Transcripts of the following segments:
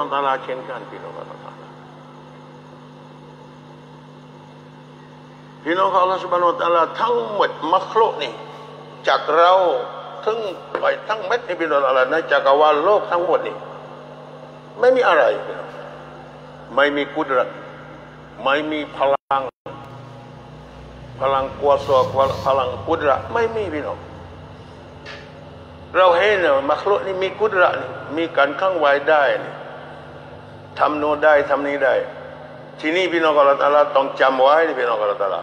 มันตาลาเช่นกันพี่น้องอัลลอฮฺพี่น้องอัลลอฮฺสุบานุตาลาทั้งหมดมัคลุนี่จากเราทั้งไปทั้งเม็ดนี่พี่น้องอัลลอฮฺในจักรวาลโลกทั้งหมดนี่ไม่มีอะไรพี่น้องไม่มีกุดระไม่มีพลัง พลังกวาสวพลังกุดระไม่มีพี่น้องเราเห็นเนี่ยมัคลุนี่มีกุดระนี่มีการข้างไว้ได้นี่ ทำโน้ได้ทำนี้ได้ ทีนี้พี่น้องกอลตาลาต้องจำไว้นี่พี่น้องกอลตาลา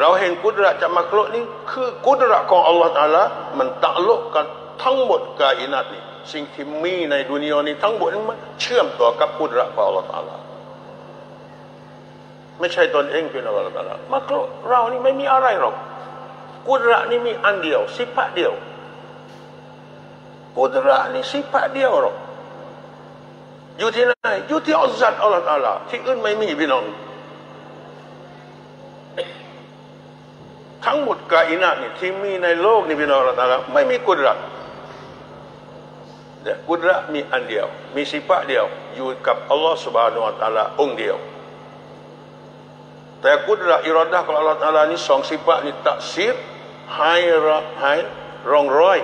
เราเห็นกุดระจากมัคลุนี่คือกุดระของอัลลอฮฺตาลามันตักลุกกันทั้งหมดกาอินัตนี่สิ่งที่มีในดุนยานี้ทั้งหมดมันเชื่อมต่อกับกุดระของอัลลอฮฺตาลาไม่ใช่ตนเองพี่น้องกอลตาลามัคลุเรานี่ไม่มีอะไรหรอกกุดระนี่มีอันเดียวสิบะเดียวกุดระนี่สิบะเดียวหรอก อยู่ที่ไหนอยู่ที่อัลซัดอัลลอฮฺตาลาที่อื่นไม่มีพี่น้องทั้งหมดกาอินะนี่ที่มีในโลกนี่พี่น้องอัลลอฮฺตาลาไม่มีกุดระแต่กุดระมีอันเดียว มีสิบะเดียว อยู่กับอัลลอฮฺสุบฮานุวะตาลาองเดียว แต่กุดระอิรอดะของอัลลอฮฺตาลานี่สองสิบะนี่ตักซีรให้ระให้รองรอย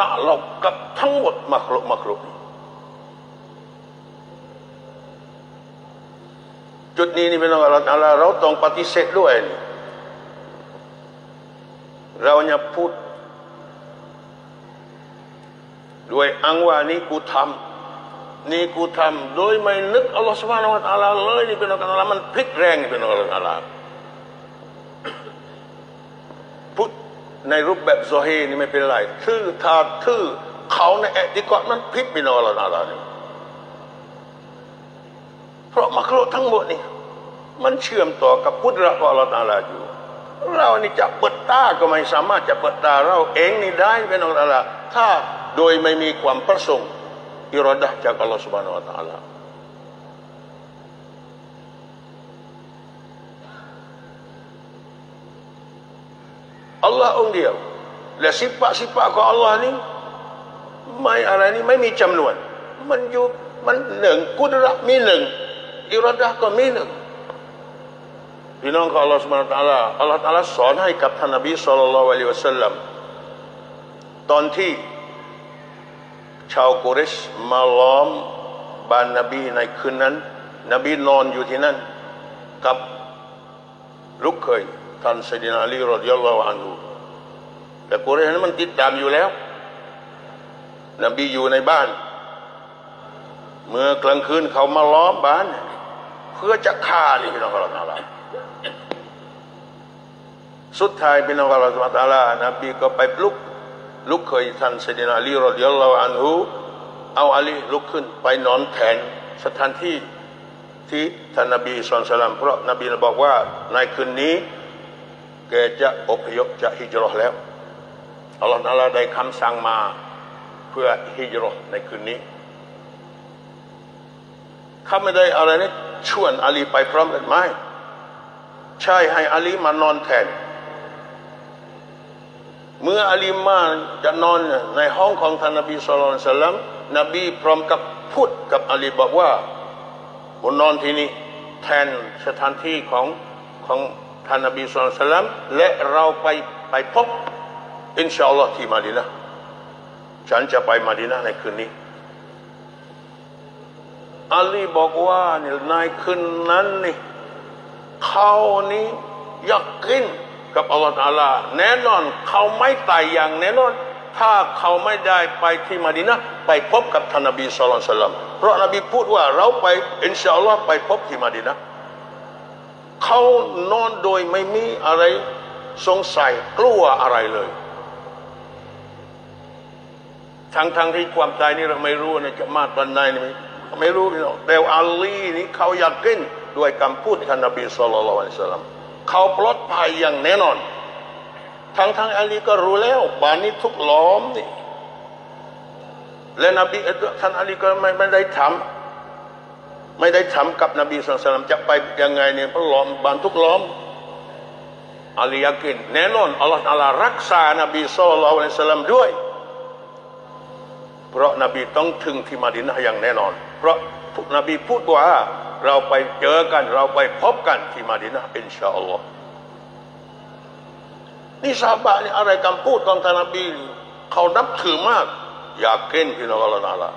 ตะลกกับทั้งหมดมักลุกมักลุก จุดนี้นี่เป็นองอะไรเราต้องปฏิเสธด้วย เราเนี่ยพูด ด้วยอังว่านี่กูทำนี่กูทำโดยไม่นึกอัลลอฮฺสุบฮานาวะตะอาลเลยนี่เป็นอะไรมันพลิกแรงเป็นอะไรพูดในรูปแบบโซเฮนี่ไม่เป็นไรทื่อทาทื่อเขาในแอติกอมันพิษไปนอละนาลานี่ เพราะมักโลทั้งหมดนี่มันเชื่อมต่อกับพุทธะของอัลลอฮฺาอยู่ เรานี่จะเปิดตาก็ไม่สามารถจะเปิดตาเราเองนี่ได้เป็นอัลลอฮฺถ้าโดยไม่มีความประสงค์อิรดะจากอัลลอฮฺสุบานวะตะอาลาอัลลอฮ์องเดียว และสิปะสิปะของอัลลอฮ์นี้ไม่อะไรนี่ไม่มีจำนวน มันอยู่มันหนึ่งกุดระมีหนึ่ง อิรดะก็มีหนึ่งพี่น้องของอัลลอฮ์สุบานตะลาอัลลอฮ์ตะลาสอนให้กับท่านนบีสุลต่านละวะลิวะสัลลัมตอนที่ชาวกุเรชมาล้อมบ้านนบีในคืนนั้น นบีนอนอยู่ที่นั่น กับลูกเคยท่านสัยดินาลีรอดิยัลลอฮุอันฮุแต่กุเรชนั้นมันติดตามอยู่แล้ว นบีอยู่ในบ้าน เมื่อกลางคืนเขามาล้อมบ้าน เพื่อจะฆ่านี่พี่น้องเราทั้งหลายสุดท้ายพี่น้องเราทั้งหลายนบีก็ไปปลุกลุกเคยท่านสัยดินาลีรอดิยัลลอฮอันฮุเอาอาลีลุกขึ้นไปนอนแทนสถานที่ที่ท่านนบีสุลต่านเพราะนบีบอกว่าในคืนนี้แกจะอพยพจะฮิจรัชแล้วอัลลอฮฺอัลลอฮฺได้คำสั่งมาเพื่อฮิจรัชในคืนนี้ข้าไม่ได้อะไรนี่ ชวนอาลีไปพร้อมกันไหมใช่ให้อาลีมานอนแทน เมื่ออาลีมาจะนอนในห้องของท่านนบีสุลต่านนบีพร้อมกับพูดกับอาลีบอกว่าบนนอนที่นี่แทนสถานที่ของของท่านนบีสุลต่านและเราไปไปพบอินชาอัลลอฮ์ที่มาดีนะฉันจะไปมาดีนะในคืนนี้ อาลีบอกว่าในคืนนั้นนี่เขานี้ยักกินกับอัลลอฮฺอาลาแน่นอนเขาไม่ตายอย่างแน่นอน ถ้าเขาไม่ได้ไปที่มาดีนะไปพบกับท่านนบีสุลต่านเพราะนบีพูดว่าเราไปอินชาอัลลอฮ์ไปพบที่มาดีนะเขานอนโดยไม่มีอะไรสงสัยกลัวอะไรเลย ทั้งทั้งที่ความตายนี่เราไม่รู้นะจะมาตอนไหนนี่ ไม่รู้พี่น้องแต่อัลลีนี่เขาอยากกินด้วยคำพูดท่านนบีสุลต่านสัลลัมเขาปลอดภัยอย่างแน่นอน ทั้งทั้งอัลลีก็รู้แล้วบ้านนี้ทุกล้อมนี่และนบีท่านอัลลีก็ไม่ไม่ได้ทำไม่ได้ทำกับนบีสุลต่านจะไปยังไงเนี่ยเพราะล้อมบ้านทุกล้อมอัลลียากินแน่นอนอัลลอฮฺอัลลอฮรักษานบีสุลต่านสัลลัมด้วย เพราะนบีต้องถึงที่มาดินนะอย่างแน่นอนเพราะนบีพูดว่าเราไปเจอกัน เราไปพบกันที่มาดินะอินชาอัลลอฮ์นี่ซาบะนี่อะไรคำพูดของท่านนบีเขานับถือมาก อยากเก่นพี่น้องเราละ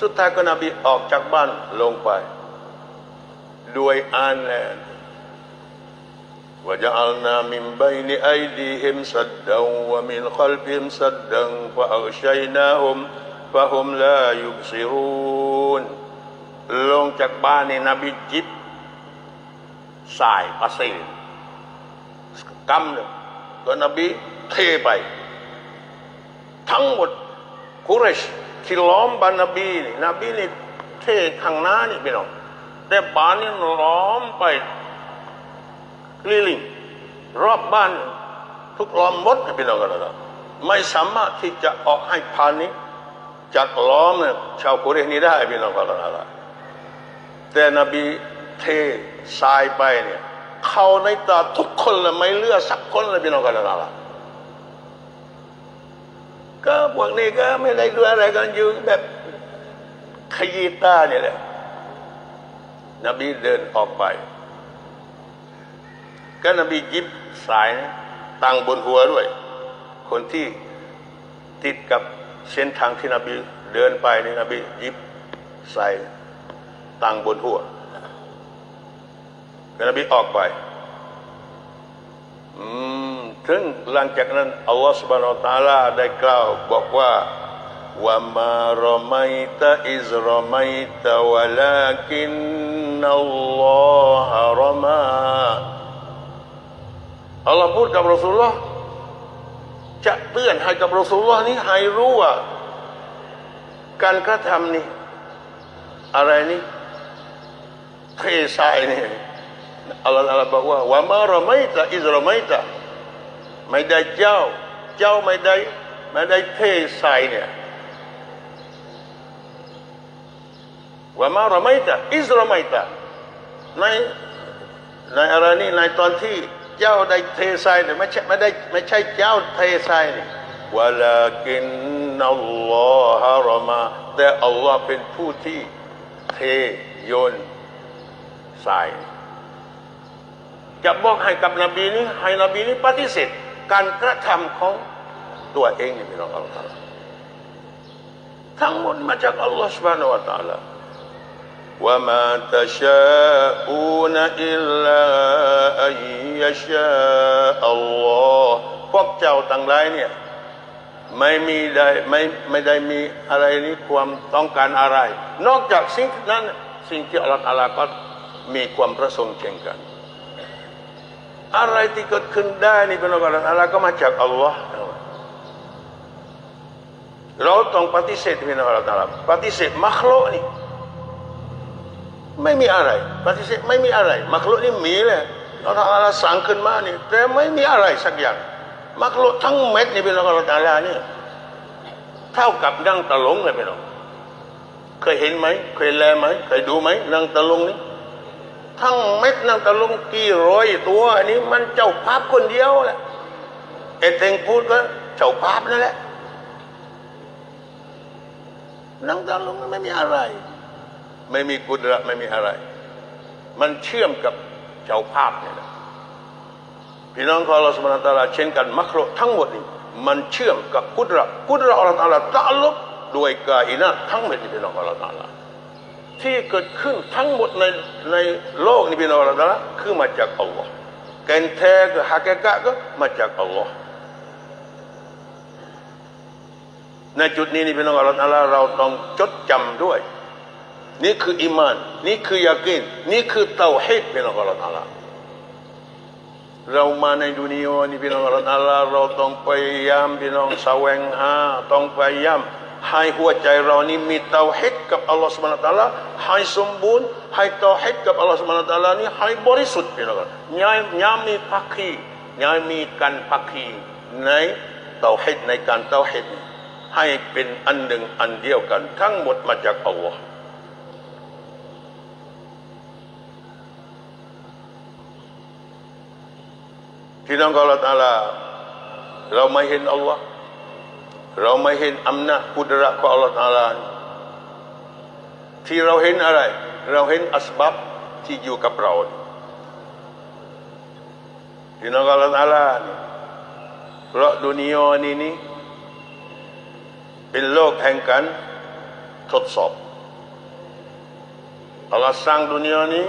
สุดท้ายก็นบีออกจากบ้านลงไปด้วยอานแลว่าจะเอานามิมปนี่ไอดีฮิมสัดดังว่ามินขลพิมสัดดังฟะอัชัยนาฮุม ฟะฮุมลายุบซิรูนลงจากบ้านในนบีจิบสายปาซีกำเลยก็นบีเทไป ทั้งหมดกุเรชที่ล้อมบ้านนบีนี่นบีนี่เทข้างหน้านี่พี่น้องแต่บ้านนี่ล้อมไปกลีลิงรอบบ้านทุกล้อมหมดพี่น้องกันนะไม่สามารถที่จะออกให้พานี้ จากล้อมเนี่ยชาวกุเรนี้ได้พี่น้องกันนะแต่นบีเททรายไปเนี่ยเข้าในตาทุกคนเลยไม่เลือกสักคนเลยพี่น้องกันนะก็พวกนี้ก็ไม่ได้ดูอะไรกันอยู่แบบขยี้ตาเนี่ยแหละนบีเดินออกไป ก็นบียิบสายตั้งบนหัวด้วย คนที่ติดกับ เส้นทางที่นบีเดินไปนี่นบียิบใส่ตังบนหัวแล้วนบีออกไปถึงหลังจากนั้นอัลลอฮฺสุบานอัลตาลาได้กล่าวบอกว่าว่ามารมัยตะอิซรมัยตะวะลากินนัลลอฮฺรมาอัลลอฮฺพูดกับรอสุลลอฮ์ จะเตือนให้กับรอสูลลอฮ์นี้ให้รู้ว่า การกระทำนี่อะไรนี่เททรายนี่อัลลอฮ์อัลลอฮ์บอกว่าว่ามารมัยตะอิซรมัยตะไม่ได้เจ้า เจ้าไม่ได้ไม่ได้เททรายเนี่ยว่ามาเราไม่ตะอิสราไม่ตะในในอะไรนี่ในตอนที่ เจ้าได้เททรายเนี่ยไม่ใช่ไม่ได้ไม่ใช่เจ้าเททรายนี่วลากินนัลลอฮะรมาแต่อัลลอฮ์เป็นผู้ที่เทโยนทรายจะบอกให้กับนบีนี้ให้นบีนี้ปฏิเสธการกระทำของตัวเองนี่พี่น้องอัลลอฮ์ทั้งหมดมาจากอัลลอฮ์ سبحانه และ تعالى وما تشاءون إلا أن يشاء الله พวกเจ้าต่างหลายเนี่ยไม่มีได้ไม่ไม่ได้มีอะไรนี้ความต้องการอะไร นอกจากสิ่งนั้นสิ่งที่อัลลอฮฺอัลลอฮฺก็มีความประสงค์เช่นกัน อะไรที่เกิดขึ้นได้นี่เป็นอัลลอฮฺอัลลอฮฺก็มาจากอัลลอฮ์เราต้องปฏิเสธเป็นอัลลอฮฺปฏิเสธมัคโลนี่ ไม่มีอะไรปฏิเสธไม่มีอะไรมักลุกนี่มีเลยเราทำอะไรสั่งขึ้นมานี่แต่ไม่มีอะไรสักอย่างมักลุกทั้งเม็ดนี่เป็นเราตาลานี่เท่ากับนั่งตะลงเลยพี่น้องเคยเห็นไหมเคยแลไหมเคยดูไหมนั่งตะลงนี่ทั้งเม็ดนั่งตะลงกี่ร้อยตัวอันนี้มันเจ้าภาพคนเดียวแหละเอเตงพูดก็เจ้าภาพนั่นแหละนั่งตะลงไม่มีอะไร ไม่มีกุดระไม่มีอะไร มันเชื่อมกับเจ้าภาพเนี่ยนะพี่น้องของเราสมณตาลาเช่นกันมัคโรทั้งหมดนี่มันเชื่อมกับกุดระกุดระอัลลอฮฺตาลาตะลุกด้วยกาอินะทั้งหมดนี่พี่น้องของเราตาลาที่เกิดขึ้นทั้งหมดในในโลกนี้พี่น้องเราตาลาคือมาจากอัลลอฮ์แกนแท้ก็ฮักกะก็มาจากอัลลอฮ์ในจุดนี้นี่พี่น้องเราตาลาเราต้องจดจำด้วย นี่คืออิมาน นี่คือยากินนี่คือเตาฮิดพี่น้องอัลลอฮฺเรามาในดุนียานี่พี่น้องอัลลอฮฺเราต้องพยายามพี่น้องแสวงหาต้องพยายามให้หัวใจเรานี่มีเตาฮิดกับอัลลอฮฺสุบานตะลาให้สมบูรณ์ให้เตาฮิดกับอัลลอฮฺสุบานตะลานี่ให้บริสุทธิ์พี่น้องย้ายย้ำมีพักีย้ายมีการพักีในเตาฮิดในการเตาฮิดให้เป็นอันหนึ่งอันเดียวกัน ทั้งหมดมาจากอัลลอฮฺ พี่น้องกอลตาลา เราไม่เห็นอัลลอฮ์เราไม่เห็นอำนาจกุดระของอัลลอฮฺตาลาที่เราเห็นอะไร เราเห็นอัสบับที่อยู่กับเราที่นักอัลลอฮฺตาลาเพราะดุนยานี้นี่เป็นโลกแห่งการทดสอบอัลลอฮฺสร้างดุนยานี้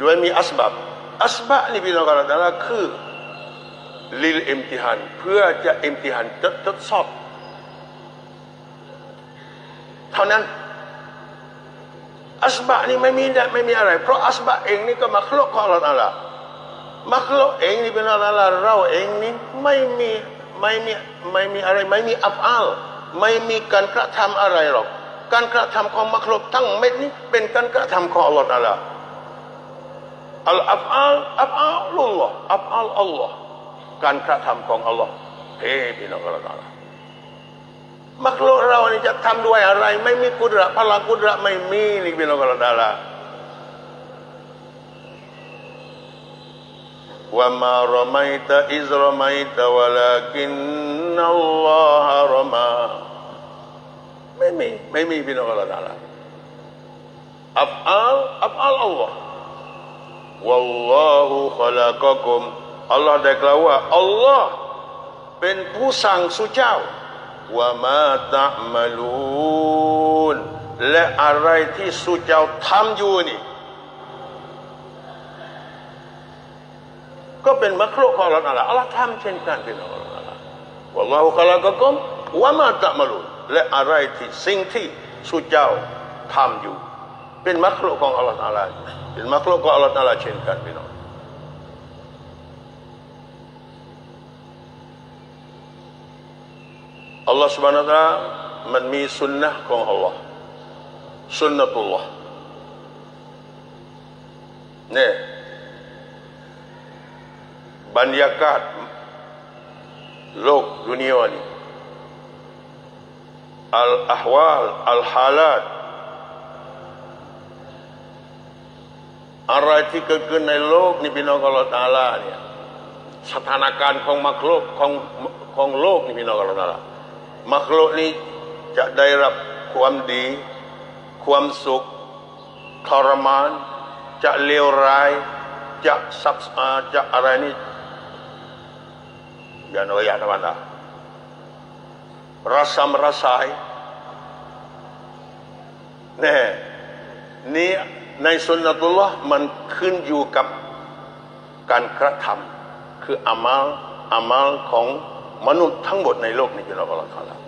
ด้วยมีอัสบับ อัสบับนี่พี่น้องกันนะคือลิลเอมติฮันเพื่อจะเอมติฮันทดทดสอบ เท่านั้นอัสบะนี่ไม่มีไม่มีอะไร เพราะอัสบะเองนี่ก็มักลุกของเราอัลลอฮ์มักลุกเองนี่เป็นอะไรเราเองนี่ไม่มีไม่มีไม่มีอะไรไม่มีอัฟอัลไม่มีการกระทำอะไรหรอก การกระทำของมักลุกทั้งเม็ดนี้เป็นการกระทำของอัลลอฮ์ Al af'al af'alullah, af'al Allah. Kan กระทําของ Allah. เฮ้พี่น้องเรามักโลกเราเนี่จะทําด้วยอะไร ไม่มีกุดระพลังกุดระไม่มีนี่พี่น้องเราดาราว่ามาร์ไมต์อิสร์ไมต์แต่ว่าลักินนัลลอฮะรมาไม่มีไม่มีพี่น้องเราดาราอับอัลอับอัลอัลลอฮ์ Wallahu khalaqakum อัลลอฮ์ได้กล่าวว่าอัลลอฮ์เป็นผู้สั่งสุเจ้าว่ามาตะมาลูนและอะไรที่สุเจ้าทำอยู่นี่ ก็เป็นมัคลุของอัลลอฮ์อัลลอฮ์ทำเช่นกันเป็นอัลลอฮ์วัลลอฮุคลากะกุมวะมาตะมาลูนและอะไรที่สิ่งที่สุเจ้าทำอยู่ เป็นมัคลุกของอัลลอฮ์อัลลอฮ์เป็นมัคลุกของอัลลอฮ์อัลลอฮ์เช่นกันพี่น้องอัลลอฮ์ سبحانه และ تعالى มันมีสุนนะของอัลลอฮ์สุนนะตุลลอฮ์เนี่ยบรรยากาศโลกดุนยานี้อัลอาฮวาลอัลฮาลาต อะไรที่เกิดขึ้นในโลกนี่พี่น้องอัลลอฮฺตาลาเนี่ยสถานการณ์ของมักโลกของของโลกนี่พี่น้องอัลลอฮฺตาลามักโลกนี้จะได้รับความดี ความสุขทรมาน จะเลวร้าย จะสับจะอะไรนี่ dan royak mana rasa merasai นี่ยนี่ ในสุนนะตุลลอฮ์มันขึ้นอยู่กับการกระทำคืออามัลอามัลของมนุษย์ทั้งหมดในโลกนี้พี่น้องอัลลอฮฺ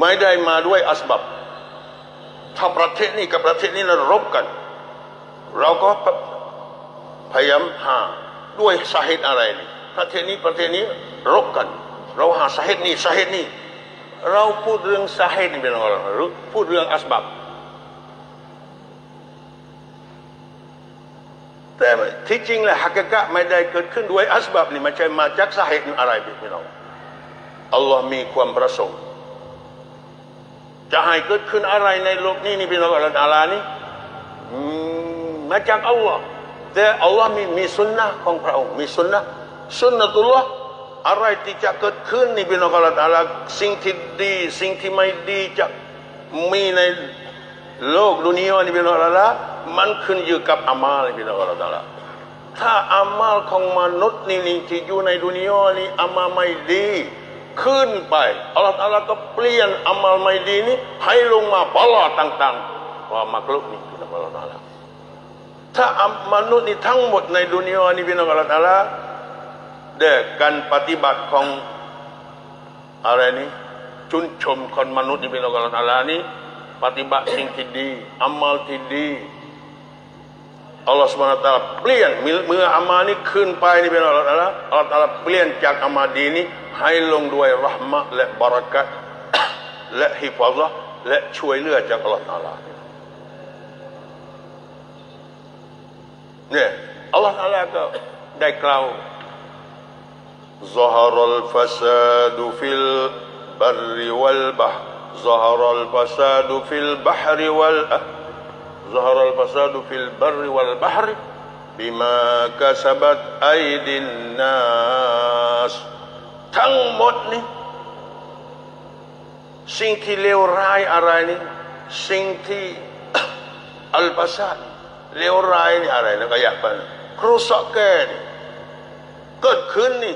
ไม่ได้มาด้วยอัสบับ ถ้าประเทศนี้กับประเทศนี้เรารบกัน เราก็พยายามหาด้วยสาเหตุอะไรนี่ประเทศนี้ประเทศนี้รบกัน เราหาสาเหตุนี้สาเหตุนี้เราพูดเรื่องสาเหตุนี่เป็นอะไรหรือพูดเรื่องอัสบับ แต่ที่จริงแล้วฮักกะไม่ได้เกิดขึ้นด้วยอัสบับนี่ไม่ใช่มาจากสาเหตุอะไรพี่น้องอัลลอฮ์มีความประสงค์ จะให้เกิดขึ้นอะไรในโลกนี้นี่พี่น้องอัลลอฮ์นี่มาจากอัลลอฮ์แต่อัลลอฮ์มีมีสุนนะของพระองค์มีสุนนะสุนนะตุลลอฮ์อะไรที่จะเกิดขึ้นนี่พี่น้องอัลลอฮ์สิ่งที่ดีสิ่งที่ไม่ดีจะมีในโลกดุนยานี่พี่น้องอัลลอฮ์ มันขึ้นอยู่กับอามัลพี่น้องอัลลอฮ์ถ้าอามัลของมนุษย์นี่ที่อยู่ในดุนยานี่อามัลไม่ดี ขึ้นไปอัลลอฮ์ก็เปลี่ยนอามัลไม่ดีนี้ให้ลงมาปลอดต่างๆว่ามักลุกนี่พี่น้องอัลลอฮ์ถ้ามนุษย์นี่ทั้งหมดในดุนยานี้พี่น้องอัลลอฮฺเด็กการปฏิบัติของอะไรนี้ชุนชมคนมนุษย์นี่พี่น้องอัลลอฮฺนี้ปฏิบัติสิ่งที่ดีอามัลที่ดี อัลลอฮฺสุบฮานตะลาเปลี่ยนเมื่ออามานี้ขึ้นไปนี่เป็นอัลลอฮฺอัลลอฮฺตะลาเปลี่ยนจากอามาดีนี้ให้ลงด้วยรหมะและบารักัตและฮิฟัลและช่วยเหลือจากอัลลอฮฺเนี่ยอัลลอฮฺอัลลอฮฺก็ได้กล่าว ظهر الفساد في البر والبحر ظهر الفساد في البحر وال ظهر الفساد في البر والبحر บิมากสบัตไอดินนัสทั้งหมดนี้สิ่งที่เลวร้ายอะไรนี่สิ่งที่อัลปาซัดเลวร้ายนี่อะไรนะก็อยากเป็นครูสอกแกนี่เกิดขึ้นนี่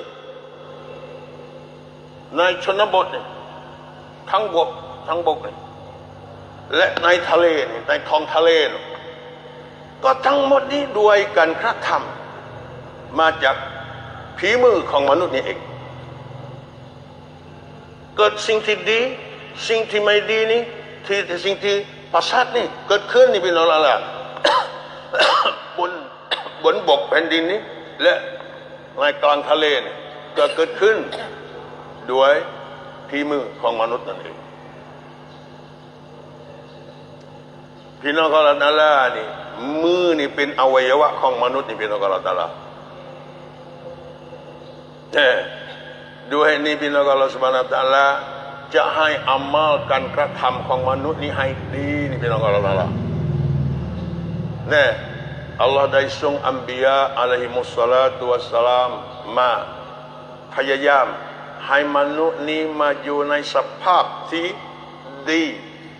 ในชนบทนี่ทั้งบกทั้งบกนี่ และในทะเลนี่ในท้องทะเลนก็ทั้งหมดนี้ด้วยการกระทำมาจากผีมือของมนุษย์นี่เอง เกิดสิ่งที่ดี สิ่งที่ไม่ดีนี่ที่สิ่งที่ประสาทนี่เกิดขึ้นนี่เป็นอะไรล่ะบนบนบกแผ่นดินนี้ และในกลางทะเลนี่ก็เกิดขึ้นด้วยพีมือของมนุษย์นั่นเอง พี่น้องกอลาตาลานี่มือนี่เป็นอวัยวะของมนุษย์นี่พี่น้องกอลาตาลาเนี่ยด้วยนี่พี่น้องกอลาสุบานาตาลาจะให้อามัลการกระทำของมนุษย์นี่ให้ดีนี่พี่น้องกอลาตาลาเนี่ยอัลลอฮ์ได้ทรงอัมบียาอะลัยฮิมุสสลาตุวัสสลามมาพยายามให้มนุษย์นี้มาอยู่ในสภาพที่ดี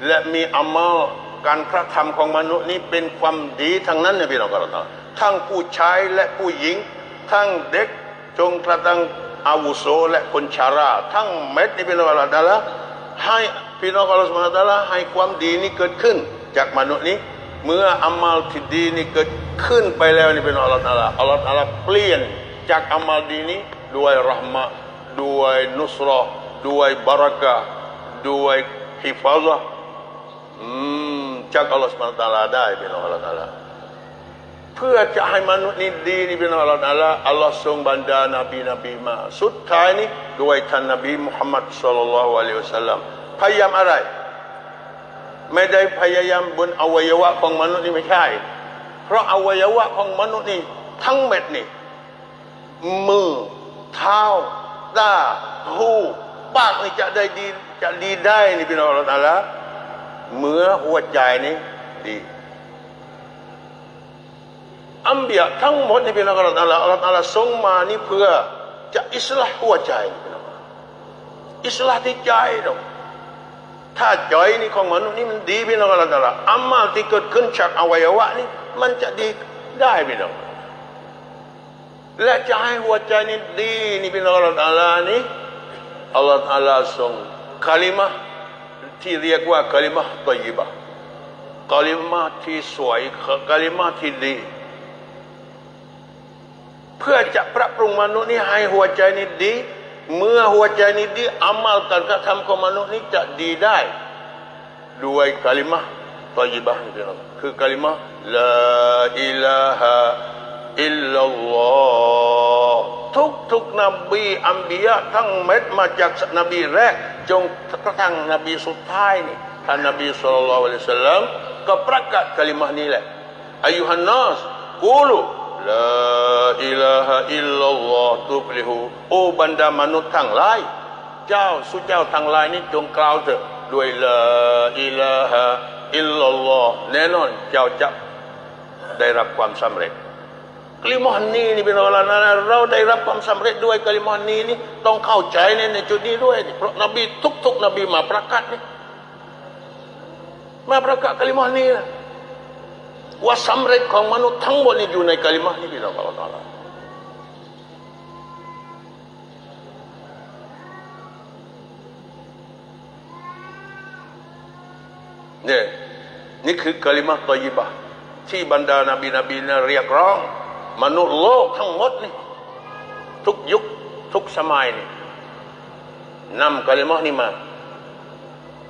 และมีอามัล การกระทำของมนุษย์นี้เป็นความดีทั้งนั้นเนี่ยพี่น้องกรตาทั้งผู้ชายและผู้หญิง ทั้งเด็กจงกระทั่งอาวุโสและคนชารา ทั้งเม็ดนี่พี่น้องกรตาละให้พี่น้องกรตาละให้ความดีนี้เกิดขึ้น จากมนุษย์นี้ เมื่ออามัลที่ดีนี้เกิดขึ้นไปแล้วนี่เป็นอัลลอฮฺอัลลอฮฺอัลลอฮฺเปลี่ยนจากอามัลดีนี้ด้วยรหมะด้วยนุสรอด้วยบารักะด้วยฮิฟาซะอืม จากอัลลอฮฺสุบานตะลาได้เป็นอัลลอฮฺตะลาเพื่อจะให้มนุษย์นี้ดีนี่เป็นอัลลอฮฺตะลาอัลลอฮฺทรงบันดาลนบีนบีมา สุดท้ายนี้ด้วยท่านนบีมุฮัมมัดสุลลัลลอฮุอะลัยฮิวสัลลัมพยายามอะไร ไม่ได้พยายามบนอวัยวะของมนุษย์นี่ไม่ใช่ เพราะอวัยวะของมนุษย์นี่ทั้งเม็ดนี่มือเท้าตาหูปากนี่จะได้ดีจะดีได้นี่พี่น้องเราแต่ละ เมื่อหัวใจนี่ดีอัมเบียทั้งหมดนี่พี่น้องเราแต่ละเราแต่ละส่งมานี่เพื่อจะอิสลามหัวใจพี่น้องอิสลามที่ใจดอกถ้าใจนี่ของมนุษย์นี่มันดีพี่น้องเราแต่ละอามาที่เกิดขึ้นจากอวัยวะนี่มันจะดีได้พี่น้องและจะให้หัวใจนี้ดีนี่เป็นอัลลอฮฺอัลลอฮ์นี่อัลลอฮฺอัลลอฮ์ทรงคาลิมะ ที่เรียกว่าคาลิมะตยิบะคาลิมะที่สวยคาลิมะที่ดี เพื่อจะปรับปรุงมนุษย์นี้ให้หัวใจนี้ดี เมื่อหัวใจนี้ดีอามัลการกระทำของมนุษย์นี้จะดีได้ด้วยคาลิมะตยิบะนี่เป็นคือคาลิมะลาอิลาฮะอิลลัลลอฮ์ ทุกทุกนบีอัมบียะทั้งเม็ดมาจากนบีแรก จงกระทั่งนบีสุดท้ายนี่ท่านนบีสุลต่านละอัลสลามก็ประกาศคำมนี้แหละأيها الناس قولوا لا إله إلا الله تفلحواโอบรรดามนุษย์ทั้งหลายเจ้าสุเจ้าทั้งหลายนี้จงกล่าวเถิดด้วยلا إله إلا اللهแน่นอนเจ้าจะได้รับความสำเร็จ กลิมอนนี้นี่เป็นอะไรนะเราได้รับความสำเร็จด้วยกลิมอนนี้นี่ต้องเข้าใจในในจุดนี้ด้วย เพราะนบีทุก ๆ นบีมาประกาศนี่มาประกาศกลิมอนนี้นะว่าสำเร็จของมนุษย์ทั้งหมดนี่อยู่ในกลิมอนนี้พี่น้องอัลลอฮฺเนี่ยนี่คือกลิมะตอยิบะที่บรรดานาบีนบีนเรียกร้อง มนุษย์โลกทั้งหมดนี่ทุกยุคทุกสมัยนี่นำกลิมะนี้มา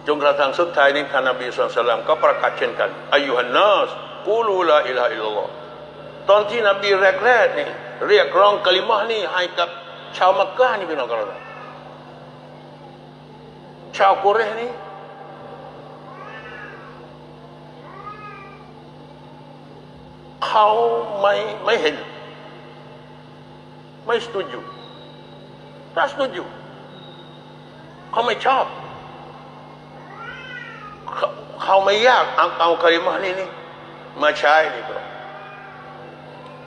จนกระทั่งสุดท้ายนี้ท่านนบีสุลต่านก็ประกาศเช่นกันอายุฮันนัสกูลูลาอิลาอิลลอฮ์ตอนที่นบีแรกๆนี่เรียกร้องกลิมะนี้ให้กับชาวมักกะนี่เป็นอะไรชาวกุเรนี่ เขาไม่ไม่เห็น ไม่สตูดิโอถ้าสตูดิโอเขาไม่ชอบ เขาเขาไม่ยากเอาเอาคาริมานี่นี่มาใช้นี่ก็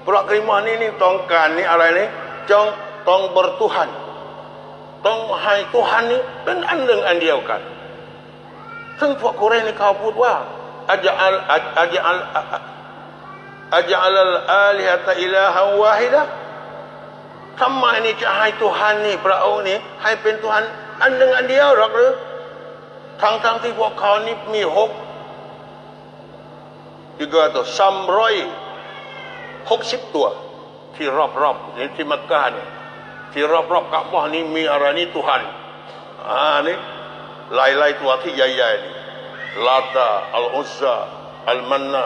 เพราะกริมานี่นี่ต้องการนี่อะไรนี่จงต้องบรตุหันต้องให้ตุหันนี้เป็นอันหนึ่งอันเดียวกัน ซึ่งพวกกุเรนนี่เขาพูดว่าอาจารย์อาจารย์อาจารย์อาลีฮะตอิลาฮาวาฮิดะทำไมนี่จะ ให้ตุหันนี่พระองค์นี่ให้เป็นตุหันอันหนึ่งอันเดียวหรอกหรือทั้งทั้งที่พวกเขานี่มีหก juga tu samroi 60ตัว ที่รอบๆนี่ที่มักกะนี่ที่รอบๆกะบะนี่มีอะไรนี่ Tuhan อ่านี่หลายๆตัวที่ใหญ่ๆนี่ลาตาอัลอุซซาอัลมันนา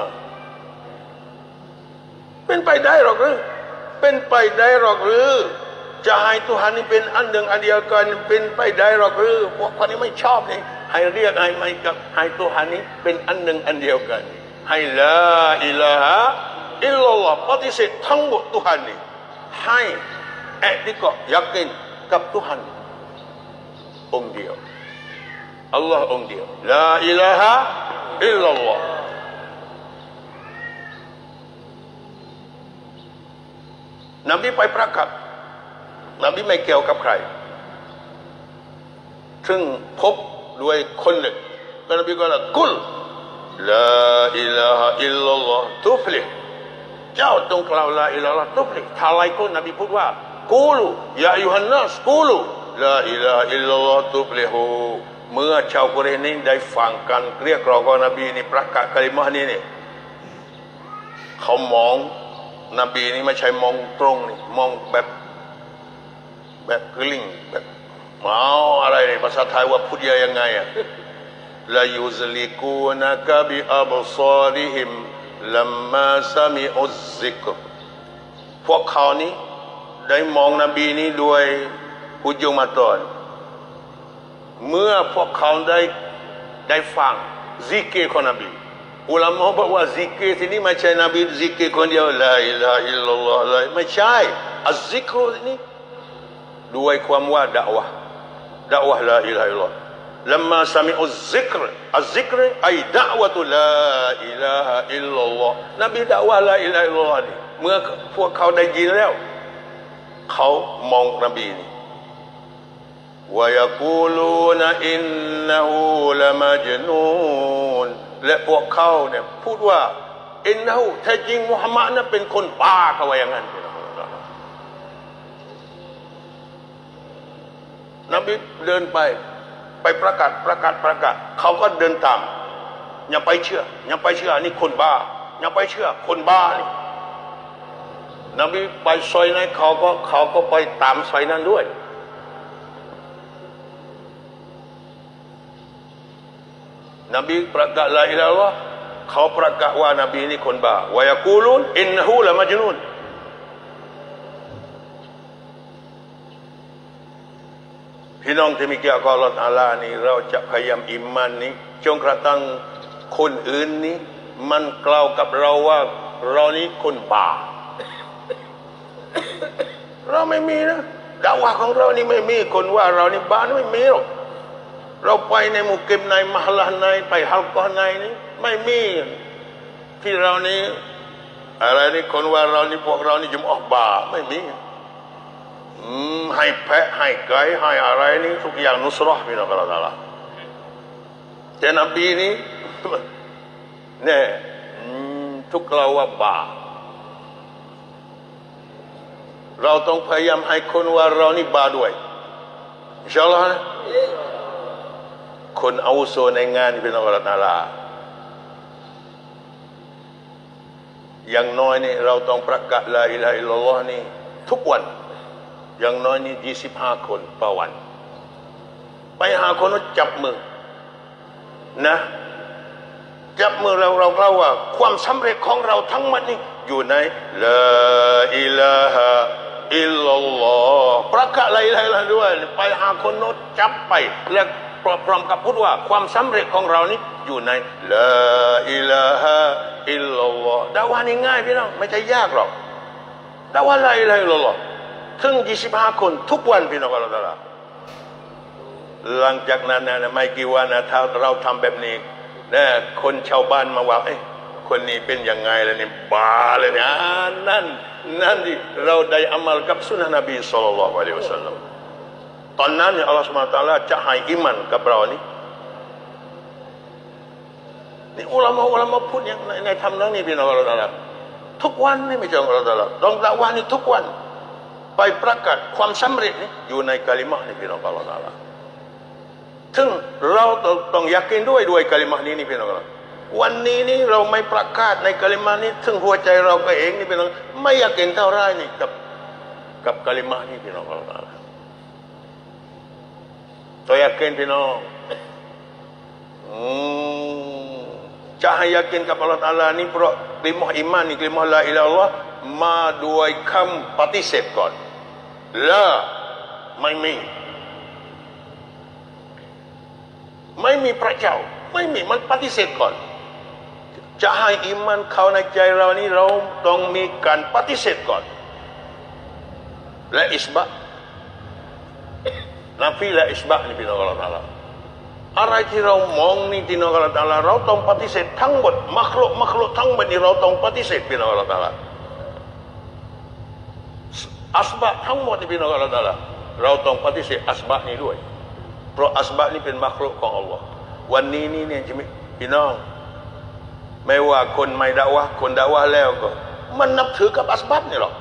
เป็นไปได้หรอกหรือเป็นไปได้หรอกหรือ จะให้ตุหันนี่เป็นอันหนึ่งอันเดียวกันเป็นไปได้หรอกหรือพวกคนนี้ไม่ชอบนี่ให้เรียกให้ไม่กับให้ตุหันนี้เป็นอันหนึ่งอันเดียวกัน ให้ละอิลาฮะอิลลัลลอฮ์ปฏิเสธทั้งหมดตุหันนี่ให้แอดิกยักินกับตุหันองเดียวอัลลอฮ์องเดียวละอิลาฮะอิลลัลลอฮ์ นบีไปประกาศนบีไม่เกี่ยวกับใคร ซึ่งพบด้วยคนหนึ่งแล้วนบีก็ละกุลลาอิลาฮอิลลัลลอฮ์ทุฟลิเจ้าจงกล่าวลาอิลลัลลอฮ์ทุฟลิทาไรก็นบีพูดว่ากูลูยายูฮันนัสกูลูลาอิลาฮอิลลัลลอฮ์ทุฟลิฮูเมื่อชาวกุเรนี้ได้ฟังกันเรียกร้องของนบีนี่ประกาศกลิมห์นี้นี่เขามอง นบีนี่ไม่ใช่มองตรงนี่มองแบบแบบกลิ้งแบบเมาอะไรภาษาไทยว่าพูดยังไงอะ la yuzlikuna ka bi absarihim lamma sami'u zikr พวกเขานี้ได้มองนบีนี้ด้วยหุจุมาตอน เมื่อพวกเขาได้ได้ฟังซิกเกของนบี อุลามะบอกว่าซิกเกที่นี่ไม่ใช่นบีซิกเกคนเดียวลาอิลาอิลลัลลอฮ์ไม่ใช่อัลซิกรนี้ด้วยความว่าดะวะดะวะลาอิลาอิลลัลลอฮ์ لما سمعوا الذكر الذكر أي دعوة لا إله إلا الله นบีด่าว่าละอิลาอิลลอฮ์นี่เมื่อพวกเขาได้ยินแล้ว เขามองนบีนี่ ويقولون إنه لمجنون และพวกเขาเนี่ยพูดว่าเอินนูแท้จริงมุฮัมมัดนั้นเป็นคนบ้าเขาว่าอย่างนั้นนบีเดินไปไปประกาศประกาศประกาศเขาก็เดินตามอย่าไปเชื่ออย่าไปเชื่อนี่คนบ้าอย่าไปเชื่อ คนบ้านี่นบีไปซอยไหนเขาก็เขาก็ไปตามซอยนั้นด้วย นบีประกาศละอิละลอฮ์เขาประกาศว่านบีนี่คนบ้าวายกูลุนอินฮูละมัจนุนพี่น้องที่มีเกียรติกอัลลอฮฺอาลานี่เราจะพยายามอิมมันนี้จงกระทั่งคนอื่นนี้ มันกล่าวกับเราว่าเรานี้คนบาเราไม่มีนะดาวะของเรานี่ไม่มีคนว่าเรานี่บ้านไม่มีหรอก เราไปในมุกิมในมหลาในไปฮัลกอในนี่ไม่มีที่เรานี้ อะไรนี่คนว่าเรานี่พวกเรานี่จุมออกบาไม่มีให้แพะให้ไก่ให้อะไรนี่ทุกอย่างนุสรอพี่น้องเราละแต่นบีนี้เนี่ยทุกเราว่าบาเราต้องพยายามให้คนว่าเรานี่บาด้วยอินชาอัลลอฮ์นะ คนอาวุโสในงานพี่น้องเราละอย่างน้อยนี่เราต้องประกาศลาอิลาอิลลอฮ์นี่ทุกวัน อย่างน้อยนี่ยี่สิบห้าคนต่อวัน ไปหาคนจับมือนะ จับมือเราเราเล่าว่า ความสำเร็จของเราทั้งหมดนี่อยู่ในละอิลาฮะอิลลอฮ์ประกาศลาอะไรอะไรด้วย ไปหาคนโน้จับไปและ พร้อมกับพูดว่าความสำเร็จของเรานี่อยู่ในละอิลาฮะอิลลัลลอฮ์ดาวานี่ง่ายพี่น้องไม่ใช่ยากหรอกดาวาละอิลาฮะอิลลัลลอฮ์ถึงยี่สิบห้าคนทุกวันพี่น้องเราตลาหลังจากนั้นนะไม่กี่วันนะถ้าเราทำแบบนี้นะคนชาวบ้านมาว่าเอ้คคนนี้เป็นยังไงแล้วนี่บาเลยนะนั่นนั่นที่เราได้อามัลกับสุนนะนบีสุลต่านละอัลลอฮฺสัลลัม ตอนนั้นเนี่ยอัลลอฮฺสุบฮานตะลาจะให้อิมันกับเรานี่นี่อุลามะอุลามะพูดอย่างในในทำนั้นนี่พี่น้องเราตลอดทุกวันนี่ไม่ใช่ของเราตลอดต้องละวันนี่ทุกวัน ไปประกาศความสำเร็จนี่อยู่ในกาลิมะนี่พี่น้องเราตลอดถึงเราต้องอยากินด้วยด้วยกาลิมะนี้นี่พี่น้องเราวันนี้นี่เราไม่ประกาศในกาลิมานี้ถึงหัวใจเราก็เองนี่พี่น้องไม่อยากเห็นเท่าไรนี่กับกับกาลิมานี้พี่น้องเรา ตัวอยากกินพี่น้องจะให้อยากกินกับอัลลอฮฺอัลลอฮ์นี่เพราะกลิมอิมานนี่กลิมละอิลลอฮ์มาด้วยคำปฏิเสธก่อนละไม่มีไม่มีพระเจ้าไม่มีมันปฏิเสธก่อนจะให้อิมันเข้าในใจเรานี่เราต้องมีการปฏิเสธก่อน และอิสบะ นาฟีและอิสบะนี่พี่น้องอัลลอฮฺอะไรที่เรามองนี่พี่น้องอัลลอฮฺเราต้องปฏิเสธทั้งหมดมักลุกมักลุกทั้งหมดนี่เราต้องปฏิเสธพี่น้องอัลลอฮฺอัสบะทั้งหมดนี่พี่น้องอัลลอฮฺเราต้องปฏิเสธอัสบะนี้ด้วย เพราะอัสบะนี้เป็นมักลุกของอัลลอฮ์วันนี้นี่เนี่ยจะมีพี่น้อง ไม่ว่าคนไม่ด่าวะคนด่าวะแล้วก็ มันนับถือกับอัสบับนี่หรอก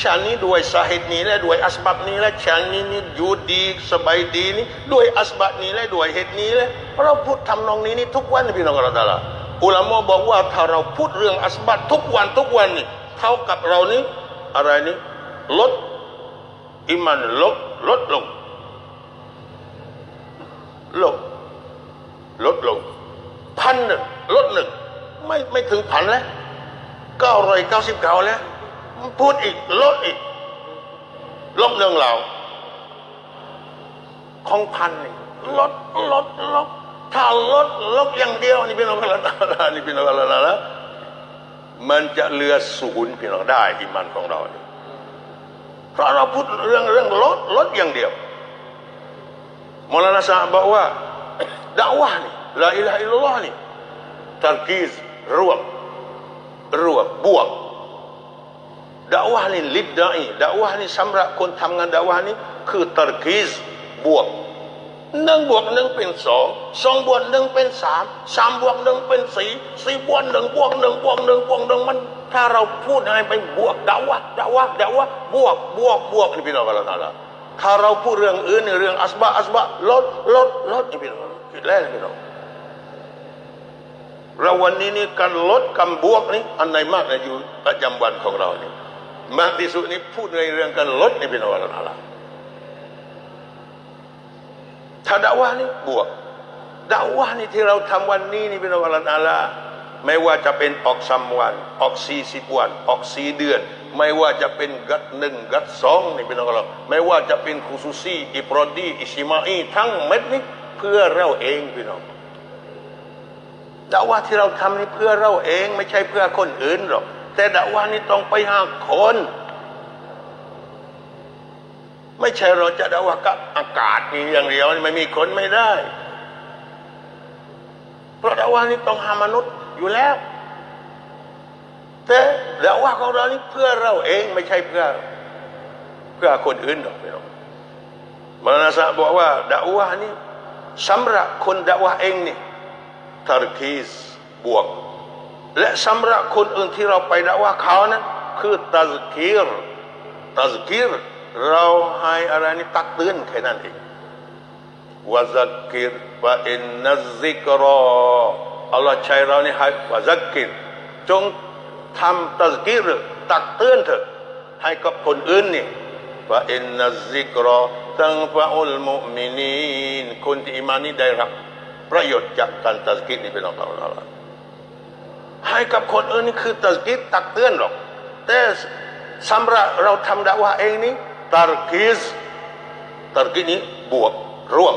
ฉันนี้ด้วยสาเหตุนี้และด้วยอัสบับนี้และฉันนี้นี่อยู่ดีสบายดีนี่ด้วยอัสบับนี้และด้วยเหตุนี้และเราพูดทำนองนี้นี่ทุกวันพี่น้องเราแต่ละอุลามะบอกว่าถ้าเราพูดเรื่องอัสบับทุกวันทุกวันนี่เท่ากับเรานี้อะไรนี่ลดอิมันลดลดลงลดลดลงพันหนึ่งลดหนึ่งไม่ไม่ถึงพันแล้วเก้าร้อยเก้าสิบเก้าแล้ว พูดอีกลดอีก ลบหนึ่งเราของพันนี่ลดลดลดถ้าลดลดอย่างเดียวนี่พี่น้องกันละนี่พี่น้องกันละละมันจะเลือศูนย์พี่น้องได้อิมันของเราเพราะเราพูดเรื่องเรื่องลดลดอย่างเดียวมรณะสาบอกว่าดักวะนี่ลาอิลาอิลลอฮ์นี่ตรกีสรวมรวมบวก ดาวะนี่ลิดดาอีดาวะนี่สำหรับคนทำงานดาวะนี่คือตรกีสบวกหนึ่งบวกหนึ่งเป็นสองสองบวกหนึ่งเป็นสามสามบวกหนึ่งเป็นสี่สี่บวกหนึ่งบวกหนึ่งบวกหนึ่งบวกหนึ่งมัน ถ้าเราพูดอะไรไปบวกดาวะดาวะดาวะบวกบวกบวกนี่พี่น้องกันแล้วถ้าเราพูดเรื่องอื่นเรื่องอัสบะอัสบะลดลดลดนี่พี่น้องคิดแล้วพี่น้องเราวันนี้นี่การลดคำบวกนี่อันไหนมากในอยู่ประจำวันของเรานี่ มากที่สุดนี่พูดในเรื่องการลดนี่เป็นอะไรนะล่ะถ้าดาวานี่บวกดาวานี่ที่เราทำวันนี้นี่เป็นอะไรนะล่ะไม่ว่าจะเป็นออกสามวัน ออกสี่สิบวัน ออกสี่เดือน ไม่ว่าจะเป็นกัดหนึ่งกัดสองนี่เป็นอะไรไม่ว่าจะเป็นคุซุซีอิปรดีอิชิมาอีทั้งเม็ดนี้เพื่อเราเองพี่น้องดาว่าที่เราทำนี่เพื่อเราเอง ไม่ใช่เพื่อคนอื่นหรอก แต่ดาว่านี่ต้องไปหาคน ไม่ใช่เราจะดาว่ากับอากาศนี่อย่างเดียวไม่มีคนไม่ได้ เพราะดาว่านี่ต้องหามนุษย์อยู่แล้ว แต่ดาว่าของเรานี่เพื่อเราเองไม่ใช่เพื่อ เพื่อคนอื่นหรอกพี่น้องมรณะบอกว่าดาว่านี่สำหรับคนดาว่าเองนี่ทารคีสบวก และสำหรับคนอื่นที่เราไปด่าว่าเขานั้นคือตัสกีรตัสกีรเราให้อะไรนี่ตักเตือนแค่นั้นเองวาซักกิรวาอินนัซิกรออัลลอฮ์ใช้เรานี่ให้วาซักกิรจงทำตัสกีรตักเตือนเถอะให้กับคนอื่นนี่ว่าอินนัซิกรอตังฟะอุลมุมินีนคนที่อิมานีได้รับประโยชน์จากการตัดกิจนี่เป็นของเรา ให้กับคนอื่นนี่คือตัดกิจตักเตือนหรอก แต่สำหรับเราทำดาว่าเองนี่ตัดกิจตัดกิจนี้บวกร่วม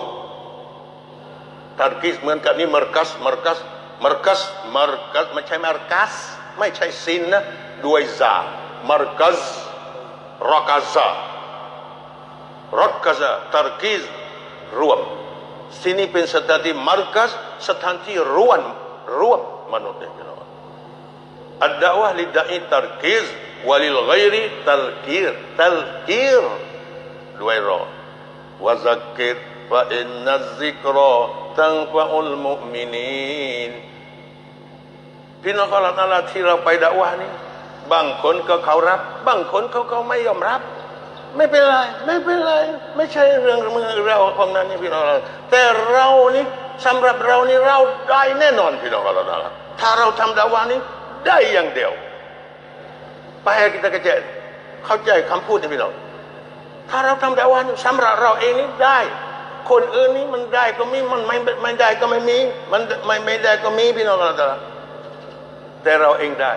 ตัดกิจเหมือนกับนี่มรกัสมรกัสมรกัสมรกัสไม่ใช่มรกัส ไม่ใช่สินนะด้วยซามรกัสรักซารักซาตัดกิจรวม sini pun setati markas setanti ruan ruan manut dia อัดดาวะลิดาอิตัรกิซวะลิลไกริตัลกีรตัลกีรด้วยรอวะซักกิรฟะอินนัซิกรอตังฟะอุลมุมินีนพี่น้องอัลลอฮฺที่เราไปด่าวะนี้บางคนก็เขารับ บางคนเขาเขาไม่ยอมรับ ไม่เป็นไร ไม่เป็นไร ไม่ใช่เรื่องมือเราของนั้นนี่พี่น้องเราแต่เรานี่สำหรับเรานี่เราได้แน่นอนพี่น้องเราถ้าเราทำดาวานี้ ได้อย่างเดียวไปให้กิตกรเจเข้าใจคำพูดนี่พี่น้องถ้าเราทำดาวานี้สำหรับเราเองนี่ได้ คนอื่นนี่มันได้ก็มีมันไม่ไม่ได้ก็ไม่มีมันไม่ไม่ได้ก็มีพี่น้องเราแต่เราเองได้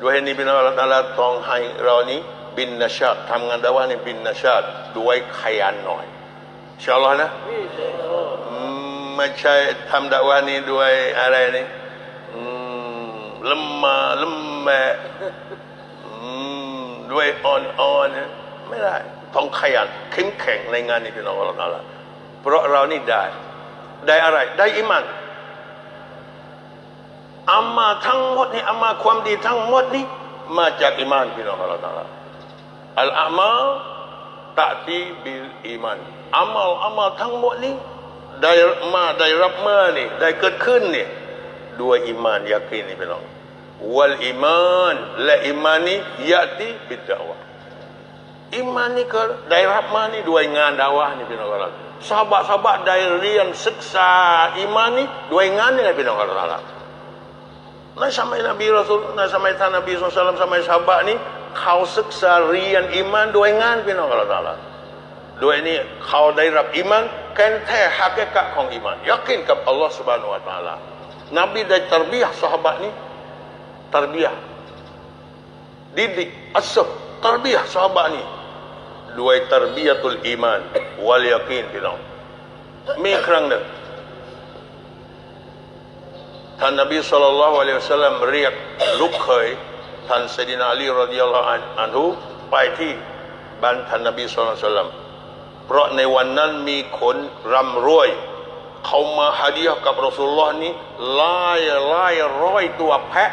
ด้วยนี้พี่น้องเราตาลาต้องให้เรานี้บินนาชาตทำงานดาวานี่บินนาชาตด้วยขยันหน่อยชาลอนะ ม่ใช่ทำดาวานี่ด้วยอะไรนี่ลำมาลำแม่ด้วยอ่อนอ่อนไม่ได้ ต้องขยันเข้มแข็งในงานนี้พี่น้องเราตาลาเพราะเรานี่ได้ ได้อะไร ได้อิมันอามาทั้งหมดนี่อามาความดีทั้งหมดนี่มาจากอิมานพี่น้องเราตาลาอัลอามาตะตีบิลอิมานอามาอามาทั้งหมดนี้ ได้มาได้รับเมื่อนี่ได้เกิดขึ้นนี่ด้วยอิมานยากินนี่พี่น้องวัลอิมานและอิมานนี้ยาติบิดาวะอิมานนี่ก็ได้รับมานี่ด้วยงานดาวะนี่พี่น้องเราสาบะสาบะได้เรียนศึกษาอิมานนี่ด้วยงานนี่พี่น้องเ dua ini kau dairab iman kan teh hakikat kong iman. Yakin ke Allah subhanahu wa ta'ala? Nabi dari terbiah sahabat ni terbiah didik asuh terbiah sahabat ni. Dua terbiatul iman wal yakin bila mi kerang dia. Tan Nabi sallallahu alaihi wasallam Tan Sayyidina Ali radhiyallahu anhu pai ban Tan Nabi sallallahu alaihi wasallam. เพราะในวันนั้นมีคนร่ำรวย เขามาฮาดียกับรอสุลลอฮ์นี้ลายลายร้อยตัวแพะ